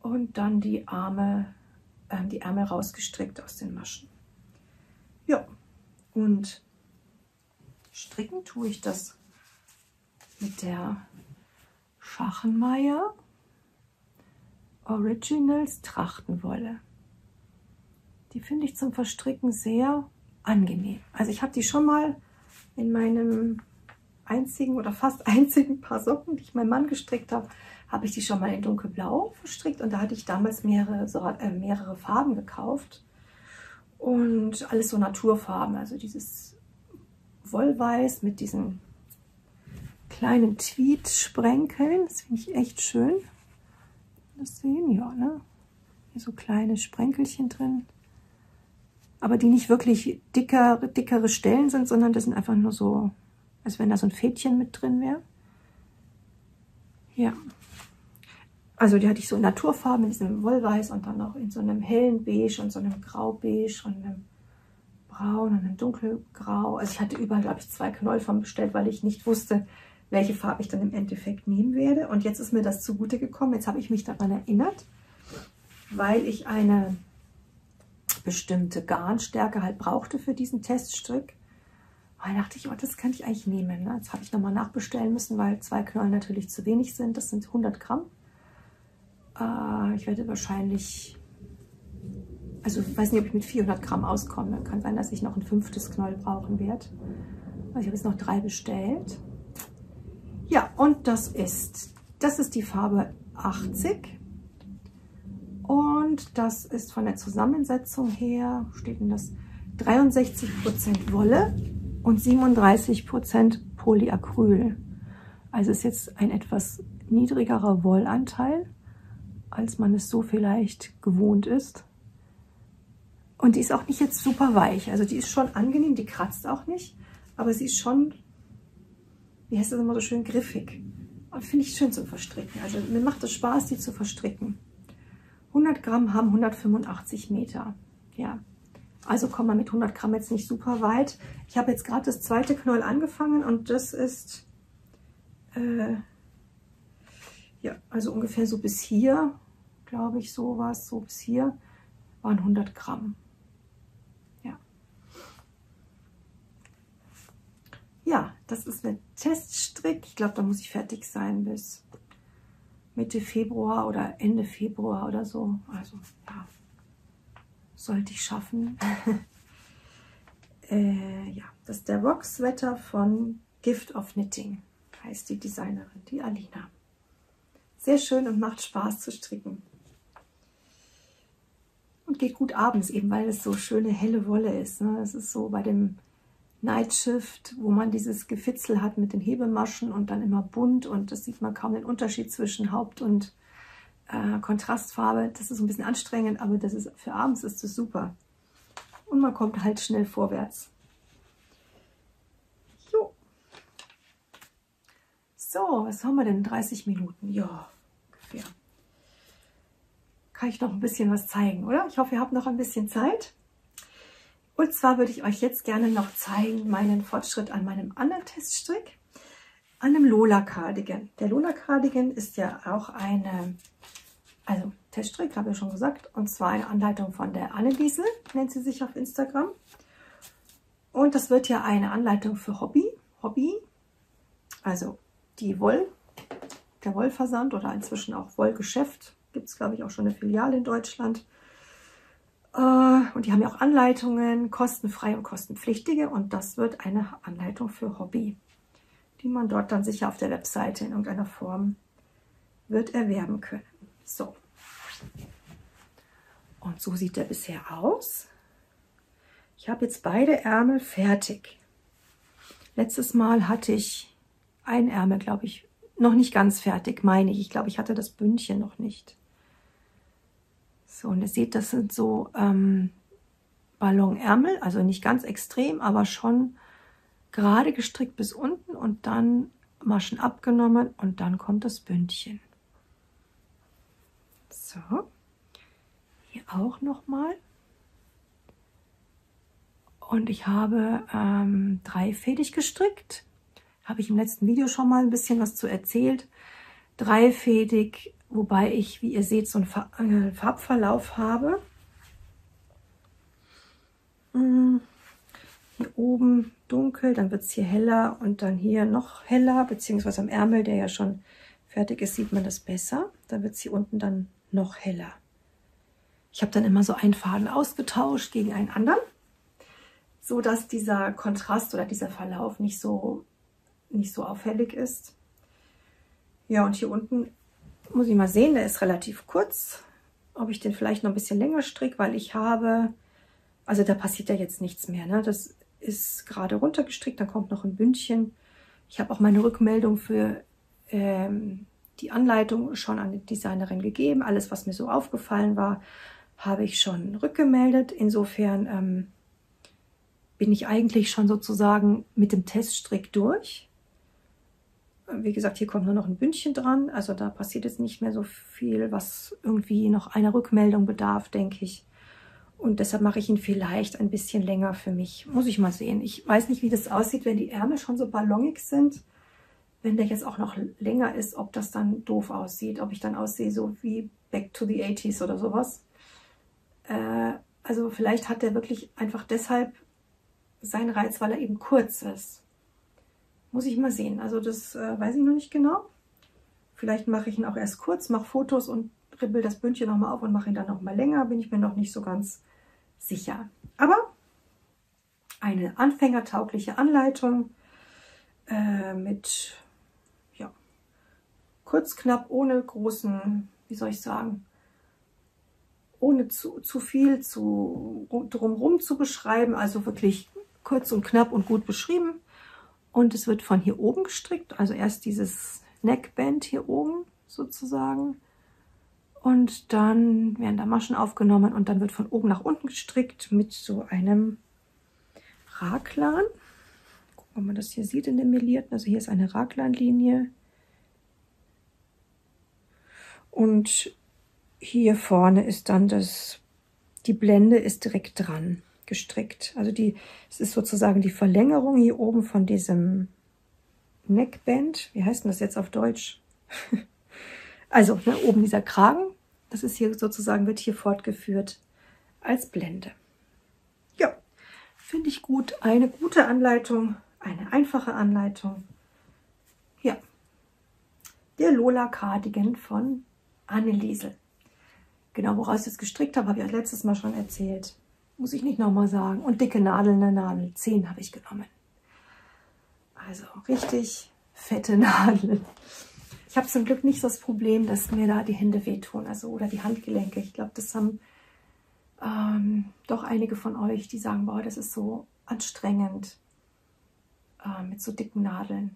Und dann die Arme, äh, die Ärmel rausgestrickt aus den Maschen. Ja, und stricken tue ich das mit der Schachenmeier Originals Trachtenwolle. Die finde ich zum Verstricken sehr angenehm. Also ich habe die schon mal in meinem einzigen oder fast <laughs> einzigen Paar Socken, die ich meinem Mann gestrickt habe, habe ich die schon mal in dunkelblau verstrickt und da hatte ich damals mehrere, äh, mehrere Farben gekauft und alles so Naturfarben, also dieses Wollweiß mit diesen kleinen Tweed-Sprenkeln, das finde ich echt schön. Das sehen, ja, ne? Hier so kleine Sprenkelchen drin. Aber die nicht wirklich dicker, dickere Stellen sind, sondern das sind einfach nur so als wenn da so ein Fädchen mit drin wäre. Ja. Also die hatte ich so in Naturfarben, in diesem Wollweiß und dann noch in so einem hellen Beige und so einem Graubeige und einem Braun und einem Dunkelgrau. Also ich hatte überall, glaube ich, zwei Knollfarben bestellt, weil ich nicht wusste, welche Farbe ich dann im Endeffekt nehmen werde. Und jetzt ist mir das zugute gekommen. Jetzt habe ich mich daran erinnert, weil ich eine bestimmte Garnstärke halt brauchte für diesen Teststrick. Dann dachte ich, oh, das kann ich eigentlich nehmen. Ne? Jetzt habe ich nochmal nachbestellen müssen, weil zwei Knollen natürlich zu wenig sind. Das sind 100 Gramm. Äh, ich werde wahrscheinlich, also ich weiß nicht, ob ich mit 400 Gramm auskomme. Kann sein, dass ich noch ein fünftes Knoll brauchen werde. Also ich habe jetzt noch drei bestellt. Ja, und das ist, das ist die Farbe 80. Und das ist von der Zusammensetzung her, steht denn das, 63% Wolle, und 37% Polyacryl. Also ist jetzt ein etwas niedrigerer Wollanteil, als man es so vielleicht gewohnt ist. Und die ist auch nicht jetzt super weich. Also die ist schon angenehm, die kratzt auch nicht, aber sie ist schon, wie heißt das immer so schön, griffig. Und finde ich schön zu verstricken. Also mir macht es Spaß, die zu verstricken. 100 Gramm haben 185 Meter. Ja, also kommt man mit 100 Gramm jetzt nicht super weit. Ich habe jetzt gerade das zweite Knäuel angefangen und das ist, äh, ja, also ungefähr so bis hier, glaube ich, sowas, so bis hier waren 100 Gramm. Ja. Ja, das ist ein Teststrick. Ich glaube, da muss ich fertig sein bis Mitte Februar oder Ende Februar oder so. Also, ja sollte ich schaffen. <laughs> äh, ja, das ist der Rock Sweater von Gift of Knitting, heißt die Designerin, die Alina. Sehr schön und macht Spaß zu stricken. Und geht gut abends, eben weil es so schöne helle Wolle ist. Ne? Es ist so bei dem Night Shift, wo man dieses Gefitzel hat mit den Hebemaschen und dann immer bunt und das sieht man kaum den Unterschied zwischen Haupt- und äh, Kontrastfarbe. Das ist ein bisschen anstrengend, aber das ist für abends ist das super. Und man kommt halt schnell vorwärts. Jo. So, was haben wir denn? 30 Minuten. Ja, ungefähr. Kann ich noch ein bisschen was zeigen, oder? Ich hoffe, ihr habt noch ein bisschen Zeit. Und zwar würde ich euch jetzt gerne noch zeigen, meinen Fortschritt an meinem anderen Teststrick, an einem Lola Cardigan. Der Lola Cardigan ist ja auch eine also Teststrick, habe ich schon gesagt, und zwar eine Anleitung von der Anneliese, nennt sie sich auf Instagram. Und das wird ja eine Anleitung für Hobby, Hobby, also die Woll, der Wollversand oder inzwischen auch Wollgeschäft, gibt es glaube ich auch schon eine Filiale in Deutschland. Äh, und die haben ja auch Anleitungen, kostenfrei und kostenpflichtige und das wird eine Anleitung für Hobby, die man dort dann sicher auf der Webseite in irgendeiner Form wird erwerben können. So. Und so sieht der bisher aus. Ich habe jetzt beide Ärmel fertig. Letztes Mal hatte ich ein Ärmel, glaube ich, noch nicht ganz fertig, meine ich. Ich glaube, ich hatte das Bündchen noch nicht. So, und ihr seht, das sind so ähm, Ballonärmel, also nicht ganz extrem, aber schon gerade gestrickt bis unten und dann Maschen abgenommen und dann kommt das Bündchen. So, hier auch nochmal. Und ich habe ähm, dreifädig gestrickt. Habe ich im letzten Video schon mal ein bisschen was zu erzählt. Dreifädig, wobei ich, wie ihr seht, so einen äh, Farbverlauf habe. Hm, hier oben dunkel, dann wird es hier heller und dann hier noch heller, beziehungsweise am Ärmel, der ja schon fertig ist, sieht man das besser. Dann wird es hier unten dann noch heller. Ich habe dann immer so einen Faden ausgetauscht gegen einen anderen, so dass dieser Kontrast oder dieser Verlauf nicht so, nicht so auffällig ist. Ja, und hier unten muss ich mal sehen, der ist relativ kurz. Ob ich den vielleicht noch ein bisschen länger stricke, weil ich habe, also da passiert ja jetzt nichts mehr. Ne? Das ist gerade runtergestrickt, dann kommt noch ein Bündchen. Ich habe auch meine Rückmeldung für ähm, die Anleitung schon an die Designerin gegeben. Alles, was mir so aufgefallen war, habe ich schon rückgemeldet. Insofern ähm, bin ich eigentlich schon sozusagen mit dem Teststrick durch. Wie gesagt, hier kommt nur noch ein Bündchen dran. Also da passiert jetzt nicht mehr so viel, was irgendwie noch einer Rückmeldung bedarf, denke ich. Und deshalb mache ich ihn vielleicht ein bisschen länger für mich. Muss ich mal sehen. Ich weiß nicht, wie das aussieht, wenn die Ärmel schon so ballongig sind. Wenn der jetzt auch noch länger ist, ob das dann doof aussieht. Ob ich dann aussehe so wie Back to the 80s oder sowas. Äh, also vielleicht hat der wirklich einfach deshalb seinen Reiz, weil er eben kurz ist. Muss ich mal sehen. Also das äh, weiß ich noch nicht genau. Vielleicht mache ich ihn auch erst kurz, mache Fotos und ribbel das Bündchen nochmal auf und mache ihn dann nochmal länger. Bin ich mir noch nicht so ganz sicher. Aber eine anfängertaugliche Anleitung äh, mit ja, kurz, knapp, ohne großen, wie soll ich sagen, ohne zu, zu viel zu, drumherum zu beschreiben. Also wirklich kurz und knapp und gut beschrieben. Und es wird von hier oben gestrickt, also erst dieses Neckband hier oben sozusagen und dann werden da Maschen aufgenommen und dann wird von oben nach unten gestrickt mit so einem Raglan. Gucken, ob man das hier sieht in dem Melierten. Also hier ist eine Raglanlinie. Und hier vorne ist dann das, die Blende ist direkt dran gestrickt. Also die, es ist sozusagen die Verlängerung hier oben von diesem Neckband. Wie heißt denn das jetzt auf Deutsch? <laughs> also ne, oben dieser Kragen das ist hier sozusagen, wird hier fortgeführt als Blende. Ja, finde ich gut. Eine gute Anleitung, eine einfache Anleitung. Ja, der Lola Cardigan von Anneliesel. Genau, woraus ich es gestrickt habe, habe ich letztes Mal schon erzählt. Muss ich nicht nochmal sagen. Und dicke Nadeln, eine Nadel. Zehn habe ich genommen. Also richtig fette <laughs> Nadeln. Ich habe zum Glück nicht das Problem, dass mir da die Hände wehtun, also oder die Handgelenke. Ich glaube, das haben ähm, doch einige von euch, die sagen, boah, das ist so anstrengend äh, mit so dicken Nadeln.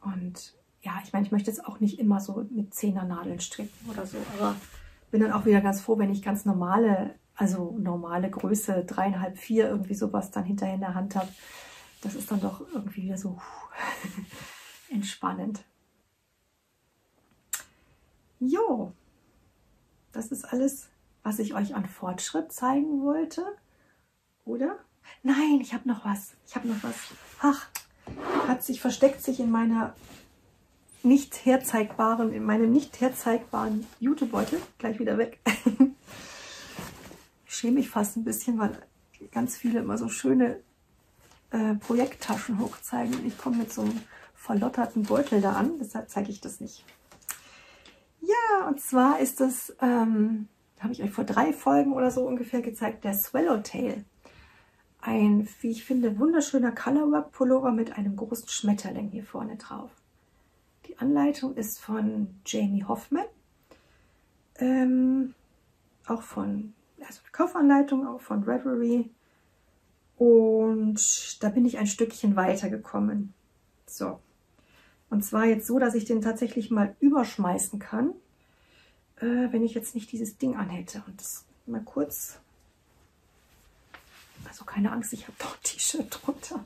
Und ja, ich meine, ich möchte jetzt auch nicht immer so mit Zehnernadeln stricken oder so, aber bin dann auch wieder ganz froh, wenn ich ganz normale, also normale Größe, dreieinhalb, vier, irgendwie sowas dann hinterher in der Hand habe. Das ist dann doch irgendwie wieder so <laughs> entspannend. Jo, das ist alles, was ich euch an Fortschritt zeigen wollte. Oder? Nein, ich habe noch was. Ich habe noch was. Ach, hat sich, versteckt sich in meiner nicht herzeigbaren, in meinem nicht herzeigbaren Jutebeutel. Gleich wieder weg. <laughs> ich schäme mich fast ein bisschen, weil ganz viele immer so schöne äh, Projekttaschen hochzeigen. Ich komme mit so einem verlotterten Beutel da an, deshalb zeige ich das nicht. Ja, und zwar ist das, ähm, habe ich euch vor drei Folgen oder so ungefähr gezeigt, der Swallowtail. Ein, wie ich finde, wunderschöner Colorwork Pullover mit einem großen Schmetterling hier vorne drauf. Die Anleitung ist von Jamie Hoffman. Ähm, auch von, also eine Kaufanleitung, auch von Reverie. Und da bin ich ein Stückchen weiter gekommen. So, und zwar jetzt so, dass ich den tatsächlich mal überschmeißen kann, äh, wenn ich jetzt nicht dieses Ding anhätte. Und das mal kurz Also keine Angst, ich habe doch ein T-Shirt drunter.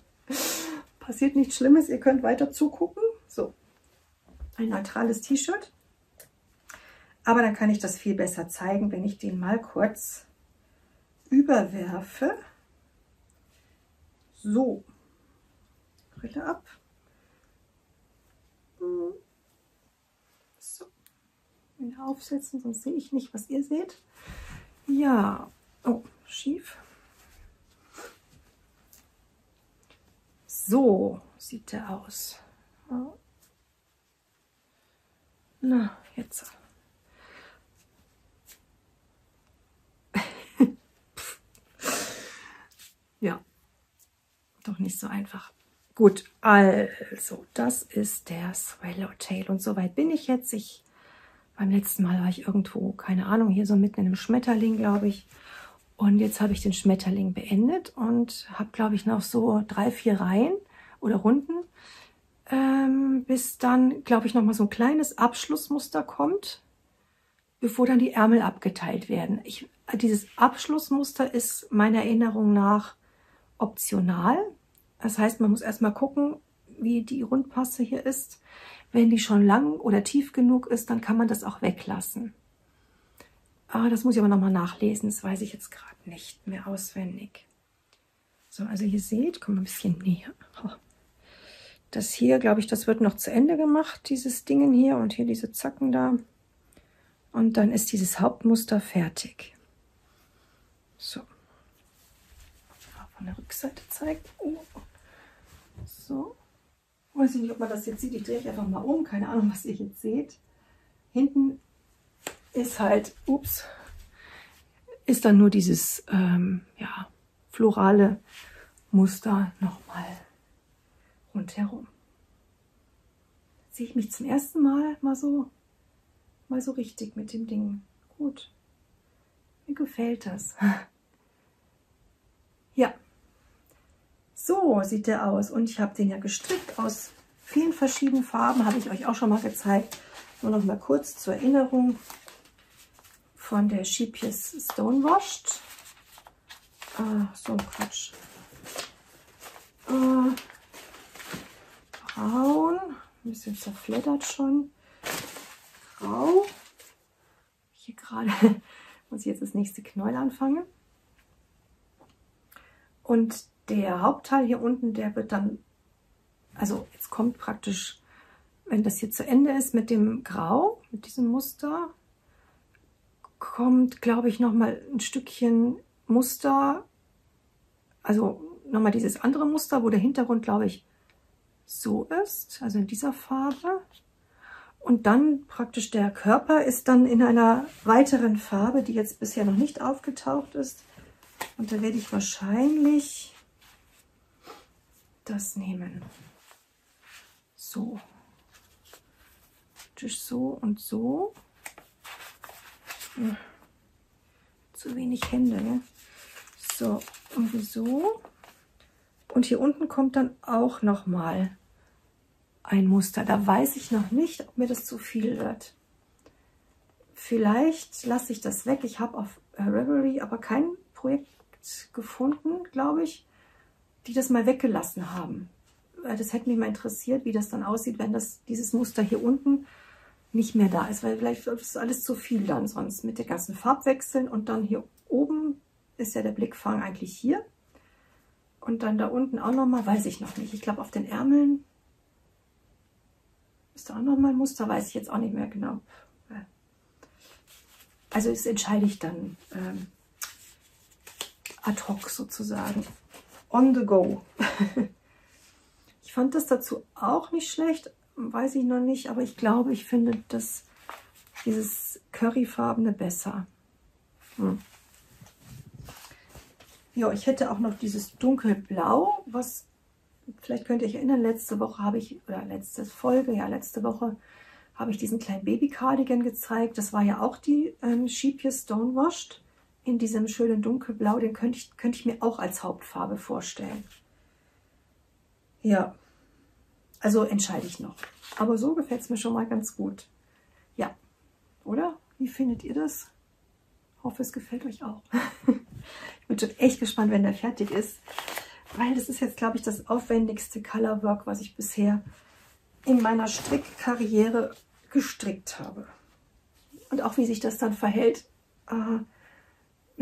Passiert nichts Schlimmes, ihr könnt weiter zugucken. So, ein neutrales T-Shirt. Aber dann kann ich das viel besser zeigen, wenn ich den mal kurz überwerfe. So, Brille ab. So, wieder aufsetzen, sonst sehe ich nicht, was ihr seht. Ja, oh, schief. So sieht der aus. Na, jetzt. Ja, doch nicht so einfach. Gut, also das ist der Swallowtail und soweit bin ich jetzt. Ich beim letzten Mal war ich irgendwo, keine Ahnung, hier so mitten in einem Schmetterling, glaube ich. Und jetzt habe ich den Schmetterling beendet und habe, glaube ich, noch so drei, vier Reihen oder Runden, ähm, bis dann, glaube ich, noch mal so ein kleines Abschlussmuster kommt, bevor dann die Ärmel abgeteilt werden. Ich, dieses Abschlussmuster ist meiner Erinnerung nach optional. Das heißt, man muss erstmal gucken, wie die Rundpasse hier ist. Wenn die schon lang oder tief genug ist, dann kann man das auch weglassen. Ah, das muss ich aber nochmal nachlesen. Das weiß ich jetzt gerade nicht mehr auswendig. So, also ihr seht, komm ein bisschen näher. <laughs> Das hier, glaube ich, das wird noch zu Ende gemacht, dieses Dingen hier und hier diese Zacken da. Und dann ist dieses Hauptmuster fertig. So. Von der Rückseite zeigt. Oh. So. Weiß ich nicht, ob man das jetzt sieht. Ich drehe ich einfach mal um. Keine Ahnung, was ihr jetzt seht. Hinten ist halt, ups, ist dann nur dieses, ähm, ja, florale Muster nochmal rundherum. Sehe ich mich zum ersten Mal mal so, mal so richtig mit dem Ding. Gut. Mir gefällt das. <laughs> Ja, so sieht der aus. Und ich habe den ja gestrickt aus vielen verschiedenen Farben. Habe ich euch auch schon mal gezeigt. Nur noch mal kurz zur Erinnerung von der Sheepies Stonewashed. Ah, so ein Quatsch. Ah, braun. Ein bisschen zerfleddert schon. Grau. Hier gerade <laughs> muss ich jetzt das nächste Knäuel anfangen. Und der Hauptteil hier unten, der wird dann, also jetzt kommt praktisch, wenn das hier zu Ende ist mit dem Grau, mit diesem Muster, kommt, glaube ich, nochmal ein Stückchen Muster, also nochmal dieses andere Muster, wo der Hintergrund, glaube ich, so ist, also in dieser Farbe. Und dann praktisch der Körper ist dann in einer weiteren Farbe, die jetzt bisher noch nicht aufgetaucht ist. Und da werde ich wahrscheinlich das nehmen. So. So und so. Ja. Zu wenig Hände, ne? So, irgendwie so. Und hier unten kommt dann auch noch mal ein Muster. Da weiß ich noch nicht, ob mir das zu viel wird. Vielleicht lasse ich das weg. Ich habe auf Reverie aber kein Projekt gefunden, glaube ich, die das mal weggelassen haben. Das hätte mich mal interessiert, wie das dann aussieht, wenn das dieses Muster hier unten nicht mehr da ist, weil vielleicht ist alles zu viel dann sonst mit den ganzen Farbwechseln und dann hier oben ist ja der Blickfang eigentlich hier und dann da unten auch nochmal, weiß ich noch nicht. Ich glaube auf den Ärmeln ist da auch nochmal ein Muster, weiß ich jetzt auch nicht mehr genau. Also das entscheide ich dann ähm, ad hoc sozusagen on the go. <laughs> ich fand das dazu auch nicht schlecht, weiß ich noch nicht, aber ich glaube, ich finde das, dieses Curryfarbene besser. Hm. Ja, ich hätte auch noch dieses dunkelblau, was vielleicht könnt ihr euch erinnern, letzte Woche habe ich, oder letzte Folge, ja, letzte Woche habe ich diesen kleinen Baby-Cardigan gezeigt. Das war ja auch die ähm, Sheepier Stonewashed in diesem schönen dunkelblau, den könnte ich, könnte ich mir auch als Hauptfarbe vorstellen. Ja, also entscheide ich noch. Aber so gefällt es mir schon mal ganz gut. Ja, oder? Wie findet ihr das? Hoffe, es gefällt euch auch. <laughs> ich Bin schon echt gespannt, wenn der fertig ist. Weil das ist jetzt, glaube ich, das aufwendigste Colorwork, was ich bisher in meiner Strickkarriere gestrickt habe. Und auch wie sich das dann verhält äh,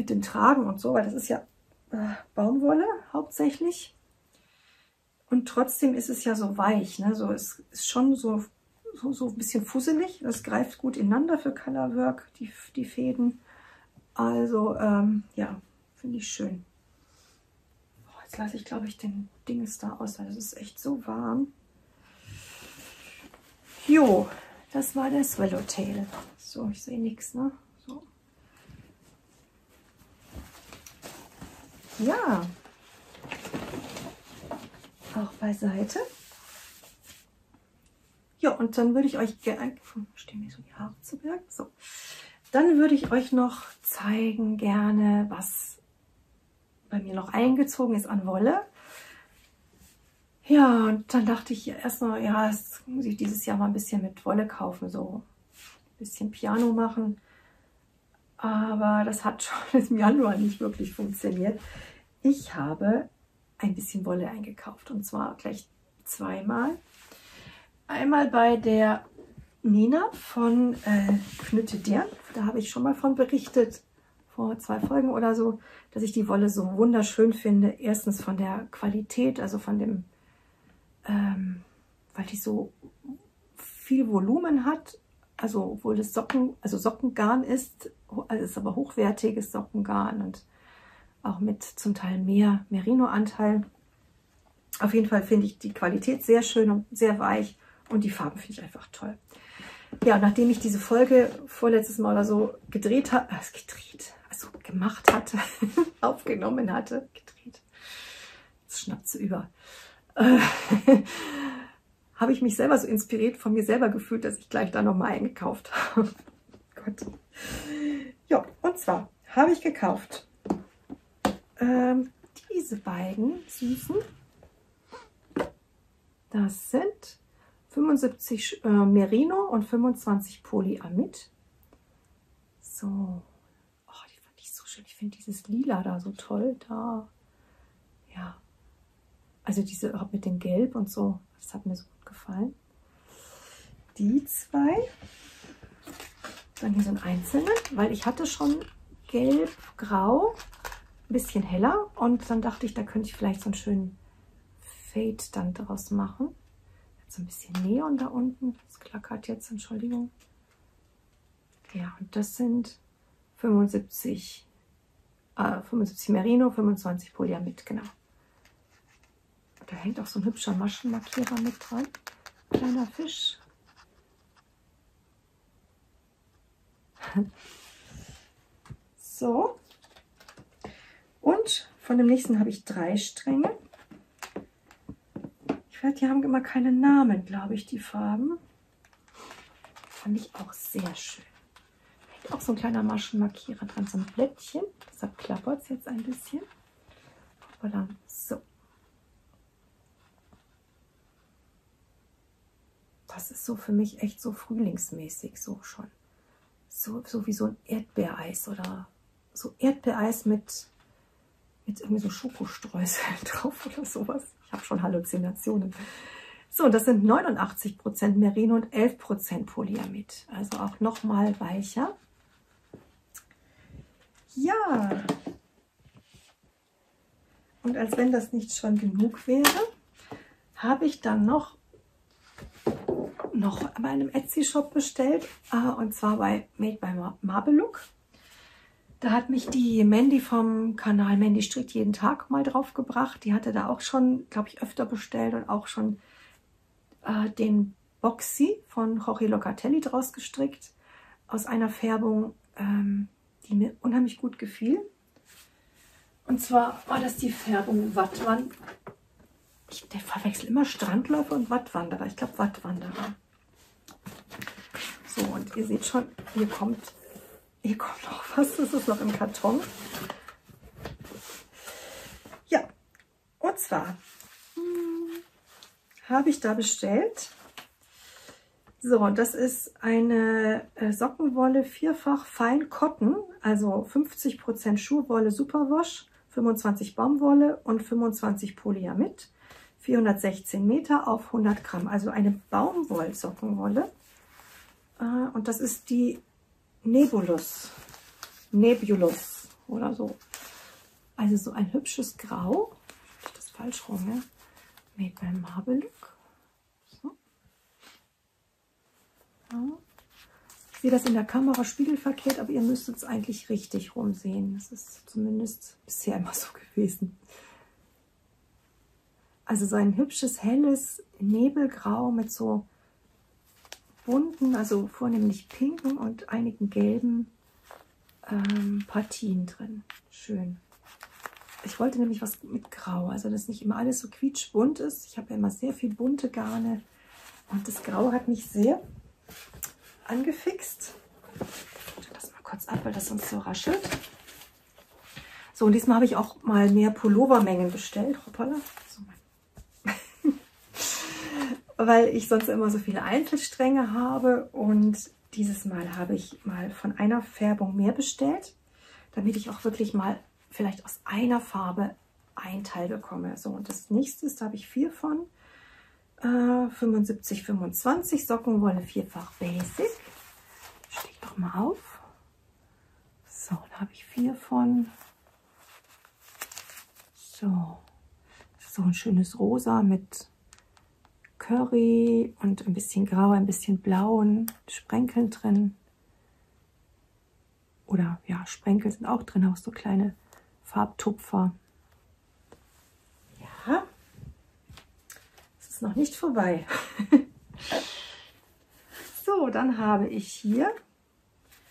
mit dem Tragen und so, weil das ist ja äh, Baumwolle hauptsächlich. Und trotzdem ist es ja so weich. Ne? So, es ist schon so, so, so ein bisschen fusselig. Das greift gut ineinander für Colorwork, die, die Fäden. Also, ähm, ja, finde ich schön. Oh, jetzt lasse ich, glaube ich, den Dinges da aus, weil es ist echt so warm. Jo, das war der Swallowtail. So, ich sehe nichts, ne? So. Ja, auch beiseite. Ja, und dann würde ich euch gerne, mir so die Haare zu Berg, so. Dann würde ich euch noch zeigen gerne, was bei mir noch eingezogen ist an Wolle. Ja, und dann dachte ich erstmal, ja, jetzt muss ich dieses Jahr mal ein bisschen mit Wolle kaufen, so ein bisschen Piano machen. Aber das hat schon <laughs> im Januar nicht wirklich funktioniert. Ich habe ein bisschen Wolle eingekauft und zwar gleich zweimal. Einmal bei der Nina von äh, Knütte Dern. Da habe ich schon mal von berichtet, vor zwei Folgen oder so, dass ich die Wolle so wunderschön finde. Erstens von der Qualität, also von dem, ähm, weil die so viel Volumen hat. Also obwohl das Socken, also Sockengarn ist, also ist aber hochwertiges Sockengarn und auch mit zum Teil mehr Merino-Anteil. Auf jeden Fall finde ich die Qualität sehr schön und sehr weich und die Farben finde ich einfach toll. Ja, nachdem ich diese Folge vorletztes Mal oder so gedreht habe, äh, gedreht, also gemacht hatte, <laughs> aufgenommen hatte, gedreht, das schnappt über, äh, <laughs> habe ich mich selber so inspiriert, von mir selber gefühlt, dass ich gleich da nochmal eingekauft <laughs> habe. Gott. Ja, und zwar habe ich gekauft ähm, diese beiden süßen. Das sind 75 äh, Merino und 25 Polyamid. So. Oh, die fand ich so schön. Ich finde dieses Lila da so toll. Da. Ja. Also diese mit dem Gelb und so. Das hat mir so gut gefallen. Die zwei. Dann hier so ein einzelnen, weil ich hatte schon gelb, grau ein bisschen heller und dann dachte ich, da könnte ich vielleicht so einen schönen Fade dann daraus machen. So ein bisschen Neon da unten. Das klackert jetzt, Entschuldigung. Ja, und das sind 75, äh, 75 Merino, 25 Polyamid, genau. Da hängt auch so ein hübscher Maschenmarkierer mit dran. Kleiner Fisch. <laughs> so, und von dem nächsten habe ich drei Stränge. Ich weiß, die haben immer keine Namen, glaube ich, die Farben. Fand ich auch sehr schön. Hängt auch so ein kleiner Maschenmarkierer dran, so ein Blättchen. Deshalb klappert es jetzt ein bisschen. So. Das ist so für mich echt so frühlingsmäßig, so schon. So, so wie so ein Erdbeereis oder so Erdbeereis mit mit irgendwie so Schokostreuseln <laughs> drauf oder sowas. Ich habe schon Halluzinationen. So, das sind 89% Merino und 11% Polyamid. Also auch nochmal weicher. Ja. Und als wenn das nicht schon genug wäre, habe ich dann noch, noch bei einem Etsy-Shop bestellt. Äh, und zwar bei Made by Marble Look. Da hat mich die Mandy vom Kanal Mandy strickt jeden Tag mal drauf gebracht. Die hatte da auch schon, glaube ich, öfter bestellt und auch schon äh, den Boxy von Jorge Locatelli draus gestrickt. Aus einer Färbung, ähm, die mir unheimlich gut gefiel. Und zwar war das die Färbung Wattwanderer. Ich verwechsel immer Strandläufer und Wattwanderer. Ich glaube Wattwanderer. So, und ihr seht schon, hier kommt hier kommt noch <laughs> was, das ist noch im Karton. Ja, und zwar hm, habe ich da bestellt. So, und das ist eine äh, Sockenwolle vierfach Fein Cotton, also 50% Schuhwolle Superwash, 25 Baumwolle und 25 Polyamid. 416 Meter auf 100 Gramm, also eine Baumwollsockenwolle. Äh, und das ist die Nebulus, Nebulus oder so. Also so ein hübsches Grau. Ich das falsch rum, ja? Made by Marble Look. So. Ja. Ich sehe das in der Kamera spiegelverkehrt, aber ihr müsst es eigentlich richtig rumsehen. Das ist zumindest bisher immer so gewesen. Also so ein hübsches, helles Nebelgrau mit so bunten, also vornehmlich pinken und einigen gelben ähm, Partien drin. Schön. Ich wollte nämlich was mit Grau, also dass nicht immer alles so quietschbunt ist. Ich habe ja immer sehr viel bunte Garne und das Grau hat mich sehr angefixt. Ich das mal kurz ab, weil das sonst so raschelt. So, und diesmal habe ich auch mal mehr Pullovermengen bestellt. Hoppala. So, mein weil ich sonst immer so viele Einzelstränge habe und dieses Mal habe ich mal von einer Färbung mehr bestellt, damit ich auch wirklich mal vielleicht aus einer Farbe ein Teil bekomme. So, und das nächste ist, da habe ich vier von. Äh, 75, 25 Sockenwolle, vierfach Basic. Steht doch mal auf. So, da habe ich vier von. So, so ein schönes Rosa mit Curry und ein bisschen Grau, ein bisschen Blauen Sprenkeln drin. Oder ja, Sprenkel sind auch drin, auch so kleine Farbtupfer. Ja, es ist noch nicht vorbei. <laughs> so, dann habe ich hier,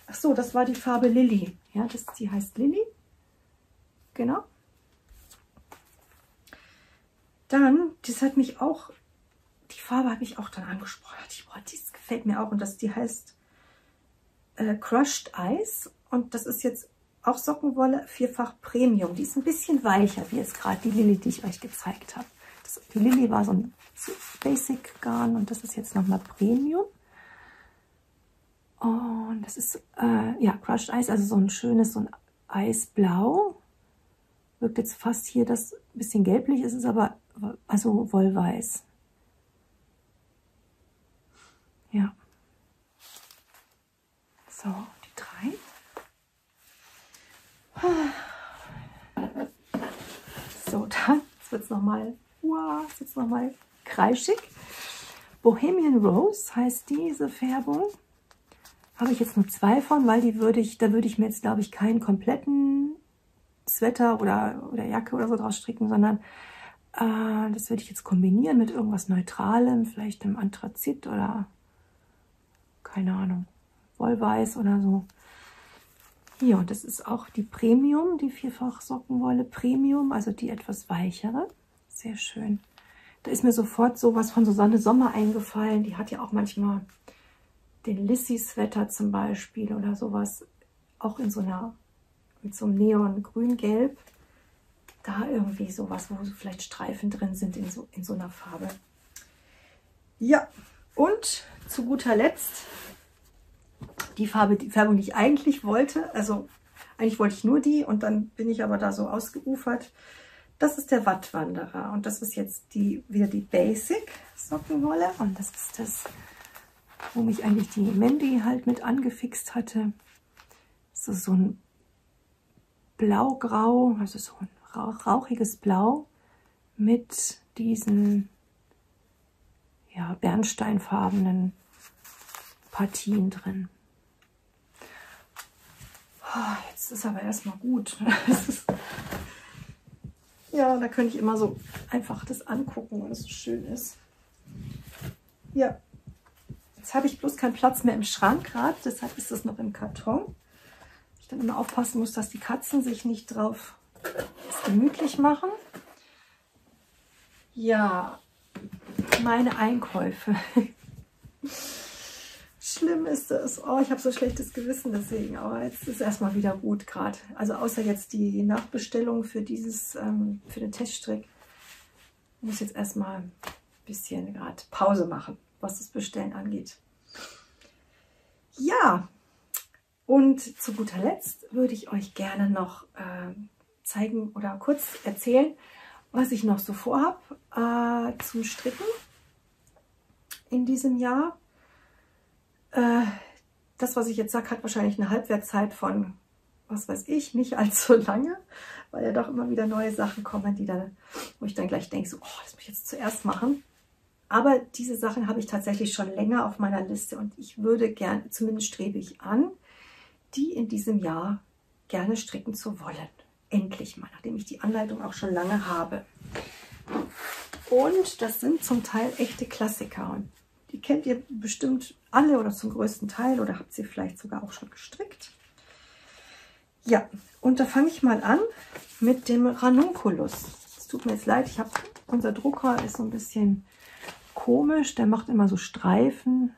ach so, das war die Farbe Lilly. Ja, das, die heißt Lilly. Genau. Dann, das hat mich auch Farbe hat mich auch dann angesprochen. Ich, boah, das gefällt mir auch. Und das, die heißt äh, Crushed Ice. Und das ist jetzt auch Sockenwolle, vierfach Premium. Die ist ein bisschen weicher, wie jetzt gerade die Lilly, die ich euch gezeigt habe. Die Lilly war so ein Basic Garn und das ist jetzt nochmal Premium. Und das ist, äh, ja, Crushed Ice, also so ein schönes, so ein Eisblau. Wirkt jetzt fast hier das bisschen gelblich, ist es aber, also wollweiß. Ja. So, die drei. So, dann wird es nochmal, wow, jetzt nochmal kreischig. Bohemian Rose heißt diese Färbung. Habe ich jetzt nur zwei von, weil die würde ich, da würde ich mir jetzt, glaube ich, keinen kompletten Sweater oder, oder Jacke oder so draus stricken, sondern äh, das würde ich jetzt kombinieren mit irgendwas Neutralem, vielleicht einem Anthrazit oder keine Ahnung, Wollweiß oder so. Hier, und das ist auch die Premium, die vierfach Sockenwolle Premium, also die etwas weichere. Sehr schön. Da ist mir sofort sowas von Susanne Sommer eingefallen. Die hat ja auch manchmal den Lissy-Sweater zum Beispiel oder sowas. Auch in so einer, mit so einem Neon grün-gelb. Da irgendwie sowas, wo vielleicht Streifen drin sind in so, in so einer Farbe. Ja, und zu guter Letzt die Farbe, die Färbung, die ich eigentlich wollte. Also eigentlich wollte ich nur die und dann bin ich aber da so ausgeufert. Das ist der Wattwanderer und das ist jetzt die wieder die Basic Sockenwolle und das ist das, wo mich eigentlich die Mandy halt mit angefixt hatte. So, so ein Blau-Grau, also so ein rauchiges Blau mit diesen ja, bernsteinfarbenen Partien drin. Oh, jetzt ist aber erstmal gut. <laughs> ja, da könnte ich immer so einfach das angucken, weil es so schön ist. Ja, jetzt habe ich bloß keinen Platz mehr im Schrank gerade, deshalb ist das noch im Karton. Ich dann immer aufpassen muss, dass die Katzen sich nicht drauf gemütlich machen. Ja, meine Einkäufe. Schlimm ist das. Oh, ich habe so schlechtes Gewissen deswegen. Aber jetzt ist erstmal wieder gut gerade. Also außer jetzt die Nachbestellung für dieses, ähm, für den Teststrick. Ich muss jetzt erstmal ein bisschen gerade Pause machen, was das Bestellen angeht. Ja, und zu guter Letzt würde ich euch gerne noch äh, zeigen oder kurz erzählen, was ich noch so vorhab äh, zum Stricken in diesem Jahr. Äh, das, was ich jetzt sage, hat wahrscheinlich eine Halbwertzeit von, was weiß ich, nicht allzu lange, weil ja doch immer wieder neue Sachen kommen, die dann, wo ich dann gleich denke, so, oh, das muss ich jetzt zuerst machen. Aber diese Sachen habe ich tatsächlich schon länger auf meiner Liste und ich würde gerne, zumindest strebe ich an, die in diesem Jahr gerne stricken zu wollen. Endlich mal, nachdem ich die Anleitung auch schon lange habe. Und das sind zum Teil echte Klassiker. Und die kennt ihr bestimmt alle oder zum größten Teil oder habt sie vielleicht sogar auch schon gestrickt. Ja, und da fange ich mal an mit dem Ranunculus. Es tut mir jetzt leid, ich habe unser Drucker ist so ein bisschen komisch. Der macht immer so Streifen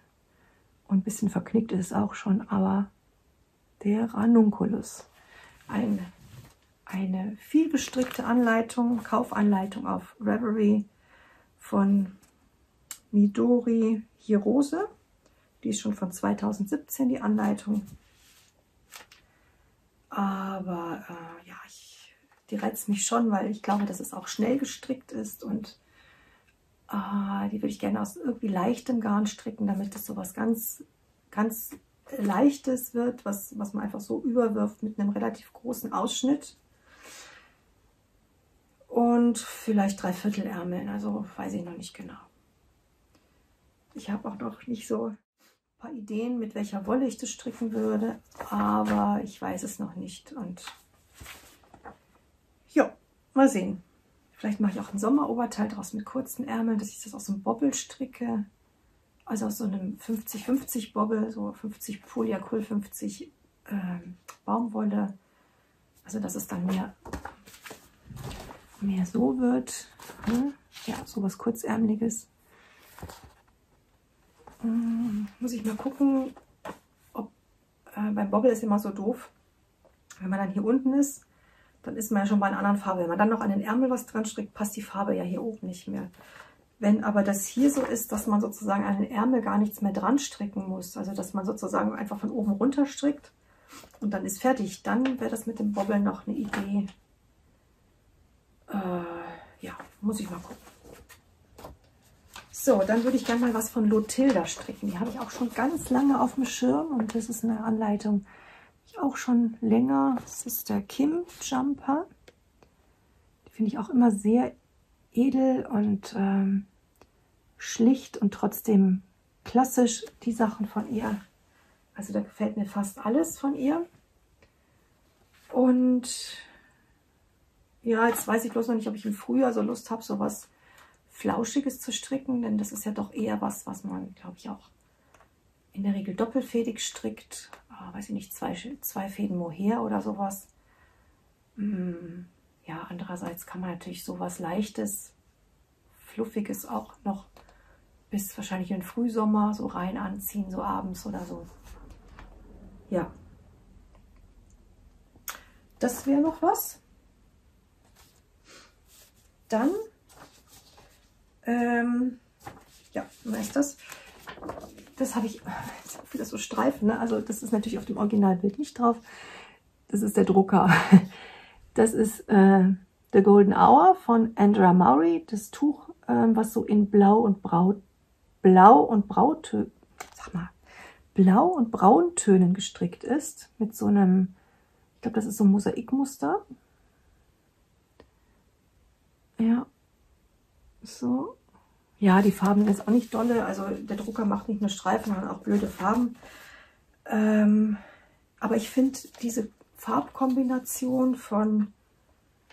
und ein bisschen verknickt ist es auch schon, aber der Ranunculus. Eine, eine viel bestrickte Anleitung, Kaufanleitung auf Reverie von Midori Hirose. Die ist schon von 2017, die Anleitung. Aber äh, ja, ich, die reizt mich schon, weil ich glaube, dass es auch schnell gestrickt ist und äh, die würde ich gerne aus irgendwie leichtem Garn stricken, damit es so was ganz, ganz Leichtes wird, was, was man einfach so überwirft mit einem relativ großen Ausschnitt. Und vielleicht drei Viertel Ärmeln, also weiß ich noch nicht genau. Ich habe auch noch nicht so ein paar Ideen, mit welcher Wolle ich das stricken würde, aber ich weiß es noch nicht. Und ja, mal sehen. Vielleicht mache ich auch ein Sommeroberteil draus mit kurzen Ärmeln, dass ich das aus einem Bobbel stricke. Also aus so einem 50-50 Bobbel, so 50 Polyacryl, 50 äh, Baumwolle. Also dass es dann mehr, mehr so wird. Hm? Ja, sowas kurzärmeliges. Muss ich mal gucken, ob äh, beim Bobbel ist immer so doof, wenn man dann hier unten ist, dann ist man ja schon bei einer anderen Farbe. Wenn man dann noch an den Ärmel was dran strickt, passt die Farbe ja hier oben nicht mehr. Wenn aber das hier so ist, dass man sozusagen an den Ärmel gar nichts mehr dran stricken muss, also dass man sozusagen einfach von oben runter strickt und dann ist fertig, dann wäre das mit dem Bobbeln noch eine Idee. Äh, ja, muss ich mal gucken. So, dann würde ich gerne mal was von Lotilda stricken. Die habe ich auch schon ganz lange auf dem Schirm und das ist eine Anleitung, die ich auch schon länger. Das ist der Kim Jumper. Die finde ich auch immer sehr edel und ähm, schlicht und trotzdem klassisch, die Sachen von ihr. Also da gefällt mir fast alles von ihr. Und ja, jetzt weiß ich bloß noch nicht, ob ich im Frühjahr so Lust habe, sowas Flauschiges zu stricken, denn das ist ja doch eher was, was man, glaube ich, auch in der Regel doppelfädig strickt. Oh, weiß ich nicht, zwei, zwei Fäden Mohair oder sowas. Hm, ja, andererseits kann man natürlich sowas Leichtes, Fluffiges auch noch bis wahrscheinlich in den Frühsommer so rein anziehen, so abends oder so. Ja. Das wäre noch was. Dann ähm, ja, was ist das? Das habe ich, <laughs> das so Streifen, ne? also das ist natürlich auf dem Originalbild nicht drauf. Das ist der Drucker. <laughs> Das ist äh, The Golden Hour von Andrea Maury, das Tuch, äh, was so in Blau und Braut, Blau und Brautö sag mal, Blau und Brauntönen gestrickt ist, mit so einem, ich glaube, das ist so ein Mosaikmuster. Ja, so. Ja, die Farben ist auch nicht dolle. Also der Drucker macht nicht nur Streifen, sondern auch blöde Farben. Ähm, aber ich finde diese Farbkombination von,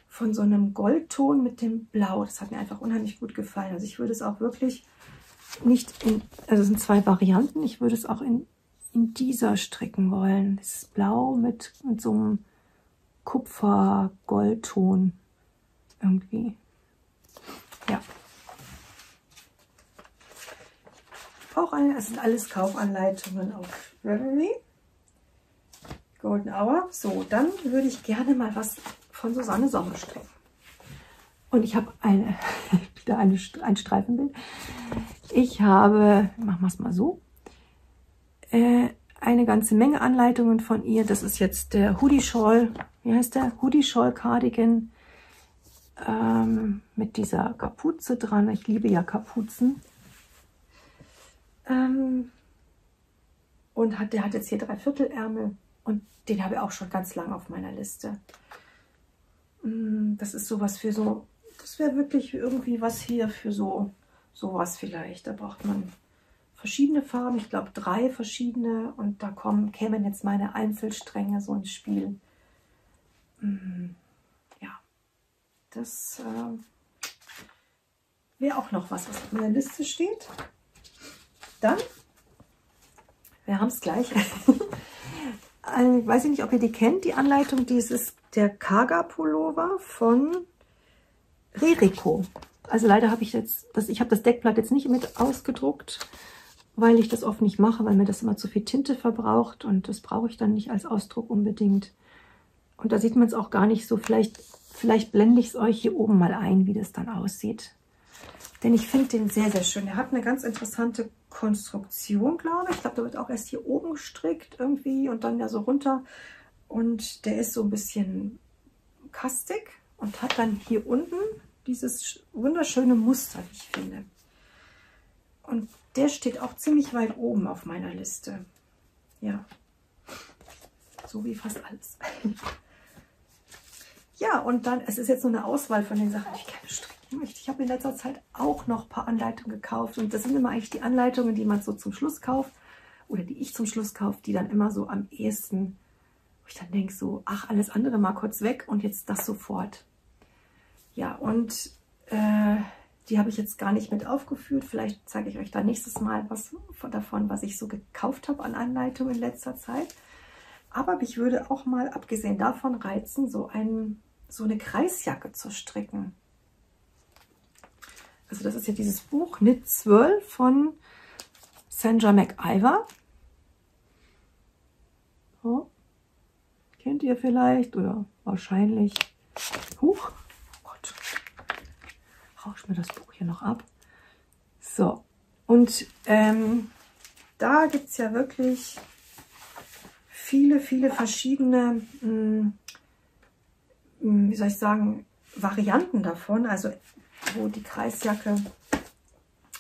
von so einem Goldton mit dem Blau, das hat mir einfach unheimlich gut gefallen. Also ich würde es auch wirklich nicht in, also es sind zwei Varianten, ich würde es auch in, in dieser stricken wollen. Das ist Blau mit, mit so einem Kupfer-Goldton irgendwie. Ja. auch eine. Es sind alles Kaufanleitungen auf Reverie. Golden Hour. So, dann würde ich gerne mal was von Susanne Sommer stricken. Und ich habe eine, <laughs> wieder eine, ein Streifenbild. Ich habe, machen wir es mal so, äh, eine ganze Menge Anleitungen von ihr. Das ist jetzt der Hoodie Shawl. wie heißt der, Hoodie Shawl Cardigan ähm, mit dieser Kapuze dran. Ich liebe ja Kapuzen. Ähm, und hat, der hat jetzt hier drei Viertelärmel und den habe ich auch schon ganz lang auf meiner Liste. Mm, das ist sowas für so, das wäre wirklich irgendwie was hier für so sowas vielleicht. Da braucht man verschiedene Farben, ich glaube drei verschiedene und da kommen, kämen jetzt meine Einzelstränge so ins Spiel. Das äh, wäre auch noch was, was auf meiner Liste steht. Dann, wir haben es gleich. <laughs> ich weiß nicht, ob ihr die kennt, die Anleitung dieses der Kaga Pullover von Rerico. Also leider habe ich jetzt, das, ich habe das Deckblatt jetzt nicht mit ausgedruckt, weil ich das oft nicht mache, weil mir das immer zu viel Tinte verbraucht und das brauche ich dann nicht als Ausdruck unbedingt. Und da sieht man es auch gar nicht so. Vielleicht, vielleicht blende ich es euch hier oben mal ein, wie das dann aussieht. Denn ich finde den sehr, sehr schön. Er hat eine ganz interessante Konstruktion, glaube ich. Ich glaube, der wird auch erst hier oben gestrickt irgendwie und dann ja so runter. Und der ist so ein bisschen kastig und hat dann hier unten dieses wunderschöne Muster, wie ich finde. Und der steht auch ziemlich weit oben auf meiner Liste. Ja, so wie fast alles. <laughs> ja, und dann, es ist jetzt so eine Auswahl von den Sachen, die ich gerne stricken möchte. Ich habe in letzter Zeit auch noch ein paar Anleitungen gekauft. Und das sind immer eigentlich die Anleitungen, die man so zum Schluss kauft. Oder die ich zum Schluss kaufe, die dann immer so am ehesten, wo ich dann denke so, ach, alles andere mal kurz weg und jetzt das sofort. Ja, und äh, die habe ich jetzt gar nicht mit aufgeführt. Vielleicht zeige ich euch da nächstes Mal was davon, was ich so gekauft habe an Anleitungen in letzter Zeit. Aber mich würde auch mal, abgesehen davon, reizen, so, ein, so eine Kreisjacke zu stricken. Also das ist ja dieses Buch Knit 12 von Sandra McIver. So. Kennt ihr vielleicht oder wahrscheinlich. Huch, rausche mir das Buch hier noch ab. So, und ähm, da gibt es ja wirklich viele, viele verschiedene, mh, hm, wie soll ich sagen, Varianten davon. Also wo die Kreisjacke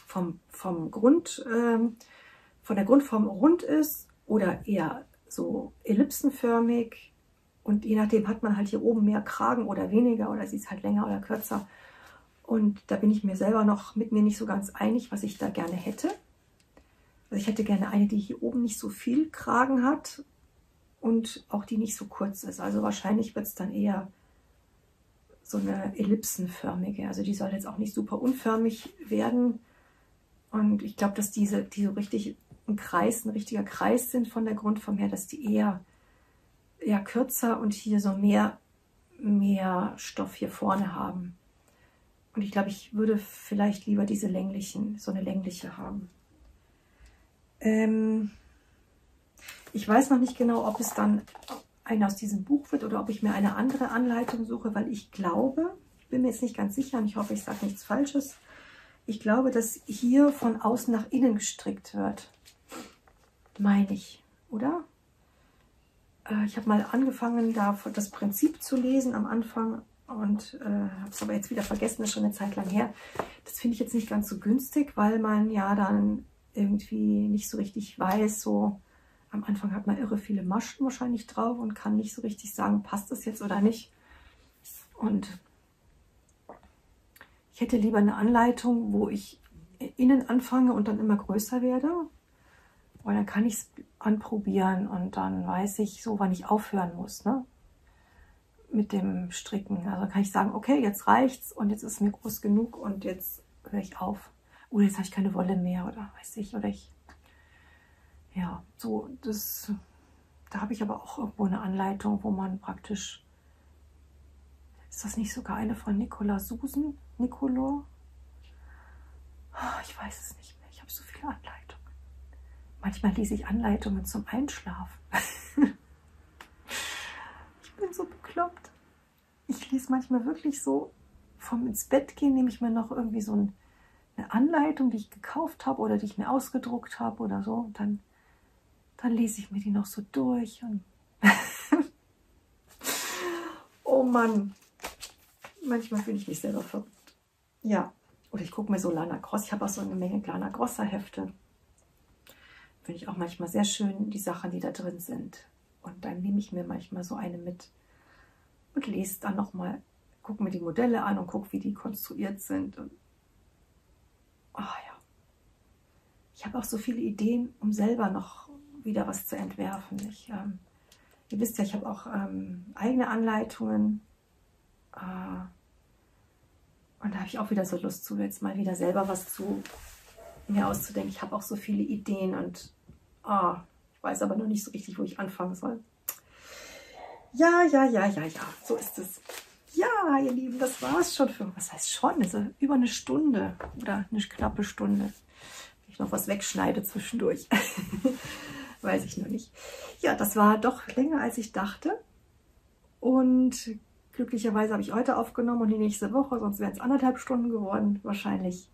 vom, vom Grund, ähm, von der Grundform rund ist oder eher so ellipsenförmig. Und je nachdem hat man halt hier oben mehr Kragen oder weniger oder sie ist halt länger oder kürzer. Und da bin ich mir selber noch mit mir nicht so ganz einig, was ich da gerne hätte. Also ich hätte gerne eine, die hier oben nicht so viel Kragen hat und auch die nicht so kurz ist. Also wahrscheinlich wird es dann eher so eine ellipsenförmige. Also die soll jetzt auch nicht super unförmig werden. Und ich glaube, dass diese, die so richtig ein Kreis, ein richtiger Kreis sind von der Grundform her, dass die eher, eher kürzer und hier so mehr, mehr Stoff hier vorne haben. Und ich glaube, ich würde vielleicht lieber diese länglichen, so eine längliche haben. Ähm ich weiß noch nicht genau, ob es dann eine aus diesem Buch wird oder ob ich mir eine andere Anleitung suche, weil ich glaube, ich bin mir jetzt nicht ganz sicher und ich hoffe, ich sage nichts Falsches. Ich glaube, dass hier von außen nach innen gestrickt wird. Meine ich, oder? Äh, ich habe mal angefangen, da das Prinzip zu lesen am Anfang und äh, habe es aber jetzt wieder vergessen, das ist schon eine Zeit lang her. Das finde ich jetzt nicht ganz so günstig, weil man ja dann irgendwie nicht so richtig weiß, so am Anfang hat man irre viele Maschen wahrscheinlich drauf und kann nicht so richtig sagen, passt das jetzt oder nicht. Und ich hätte lieber eine Anleitung, wo ich innen anfange und dann immer größer werde. Weil dann kann ich es anprobieren und dann weiß ich so, wann ich aufhören muss. Ne? mit dem Stricken. Also kann ich sagen, okay, jetzt reicht's und jetzt ist mir groß genug und jetzt höre ich auf. Oder jetzt habe ich keine Wolle mehr oder weiß ich, oder ich. Ja, so, das, da habe ich aber auch irgendwo eine Anleitung, wo man praktisch. Ist das nicht sogar eine von Nicola Susan? Nicolo? Ich weiß es nicht mehr. Ich habe so viele Anleitungen. Manchmal lese ich Anleitungen zum Einschlafen. <laughs> bin so bekloppt. Ich lese manchmal wirklich so, vom ins Bett gehen, nehme ich mir noch irgendwie so ein, eine Anleitung, die ich gekauft habe oder die ich mir ausgedruckt habe oder so. Und dann, dann lese ich mir die noch so durch. Und <laughs> Mann, manchmal finde ich mich selber verrückt. Ja, oder ich gucke mir so Lana Gross. Ich habe auch so eine Menge Lana Grosser Hefte. Finde ich auch manchmal sehr schön, die Sachen, die da drin sind. Und dann nehme ich mir manchmal so eine mit und lese dann nochmal, gucke mir die Modelle an und gucke, wie die konstruiert sind. Und, oh ja. Ich habe auch so viele Ideen, um selber noch wieder was zu entwerfen. Ich, ähm, ihr wisst ja, ich habe auch ähm, eigene Anleitungen. Äh, und da habe ich auch wieder so Lust zu, jetzt mal wieder selber was zu mir auszudenken. Ich habe auch so viele Ideen und oh, ich weiß aber noch nicht so richtig, wo ich anfangen soll. Ja, ja, ja, ja, ja, so ist es. Ja, ihr Lieben, das war es schon für, was heißt schon, also über eine Stunde oder eine knappe Stunde. Wenn ich noch was wegschneide zwischendurch. <laughs> weiß ich noch nicht. Ja, das war doch länger, als ich dachte. Und Glücklicherweise habe ich heute aufgenommen und die nächste Woche, sonst wären es anderthalb Stunden geworden, wahrscheinlich.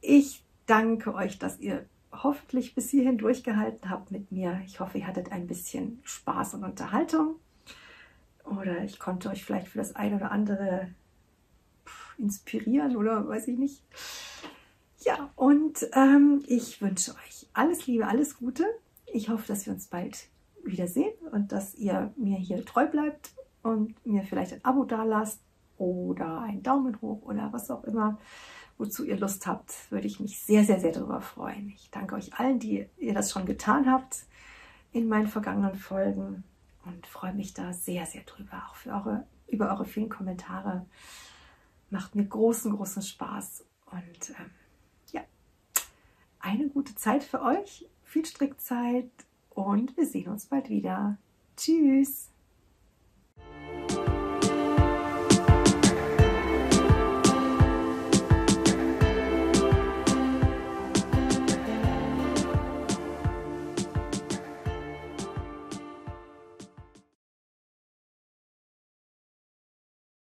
Ich danke euch, dass ihr hoffentlich bis hierhin durchgehalten habt mit mir. Ich hoffe, ihr hattet ein bisschen Spaß und Unterhaltung. Oder ich konnte euch vielleicht für das eine oder andere inspirieren oder weiß ich nicht. Ja, und ähm, ich wünsche euch alles Liebe, alles Gute. Ich hoffe, dass wir uns bald wiedersehen und dass ihr mir hier treu bleibt und mir vielleicht ein Abo da lasst oder einen Daumen hoch oder was auch immer, wozu ihr Lust habt, würde ich mich sehr, sehr, sehr darüber freuen. Ich danke euch allen, die ihr das schon getan habt in meinen vergangenen Folgen und freue mich da sehr, sehr drüber, auch für eure, über eure vielen Kommentare. Macht mir großen, großen Spaß und ähm, ja, eine gute Zeit für euch, viel Strickzeit und wir sehen uns bald wieder. Tschüss!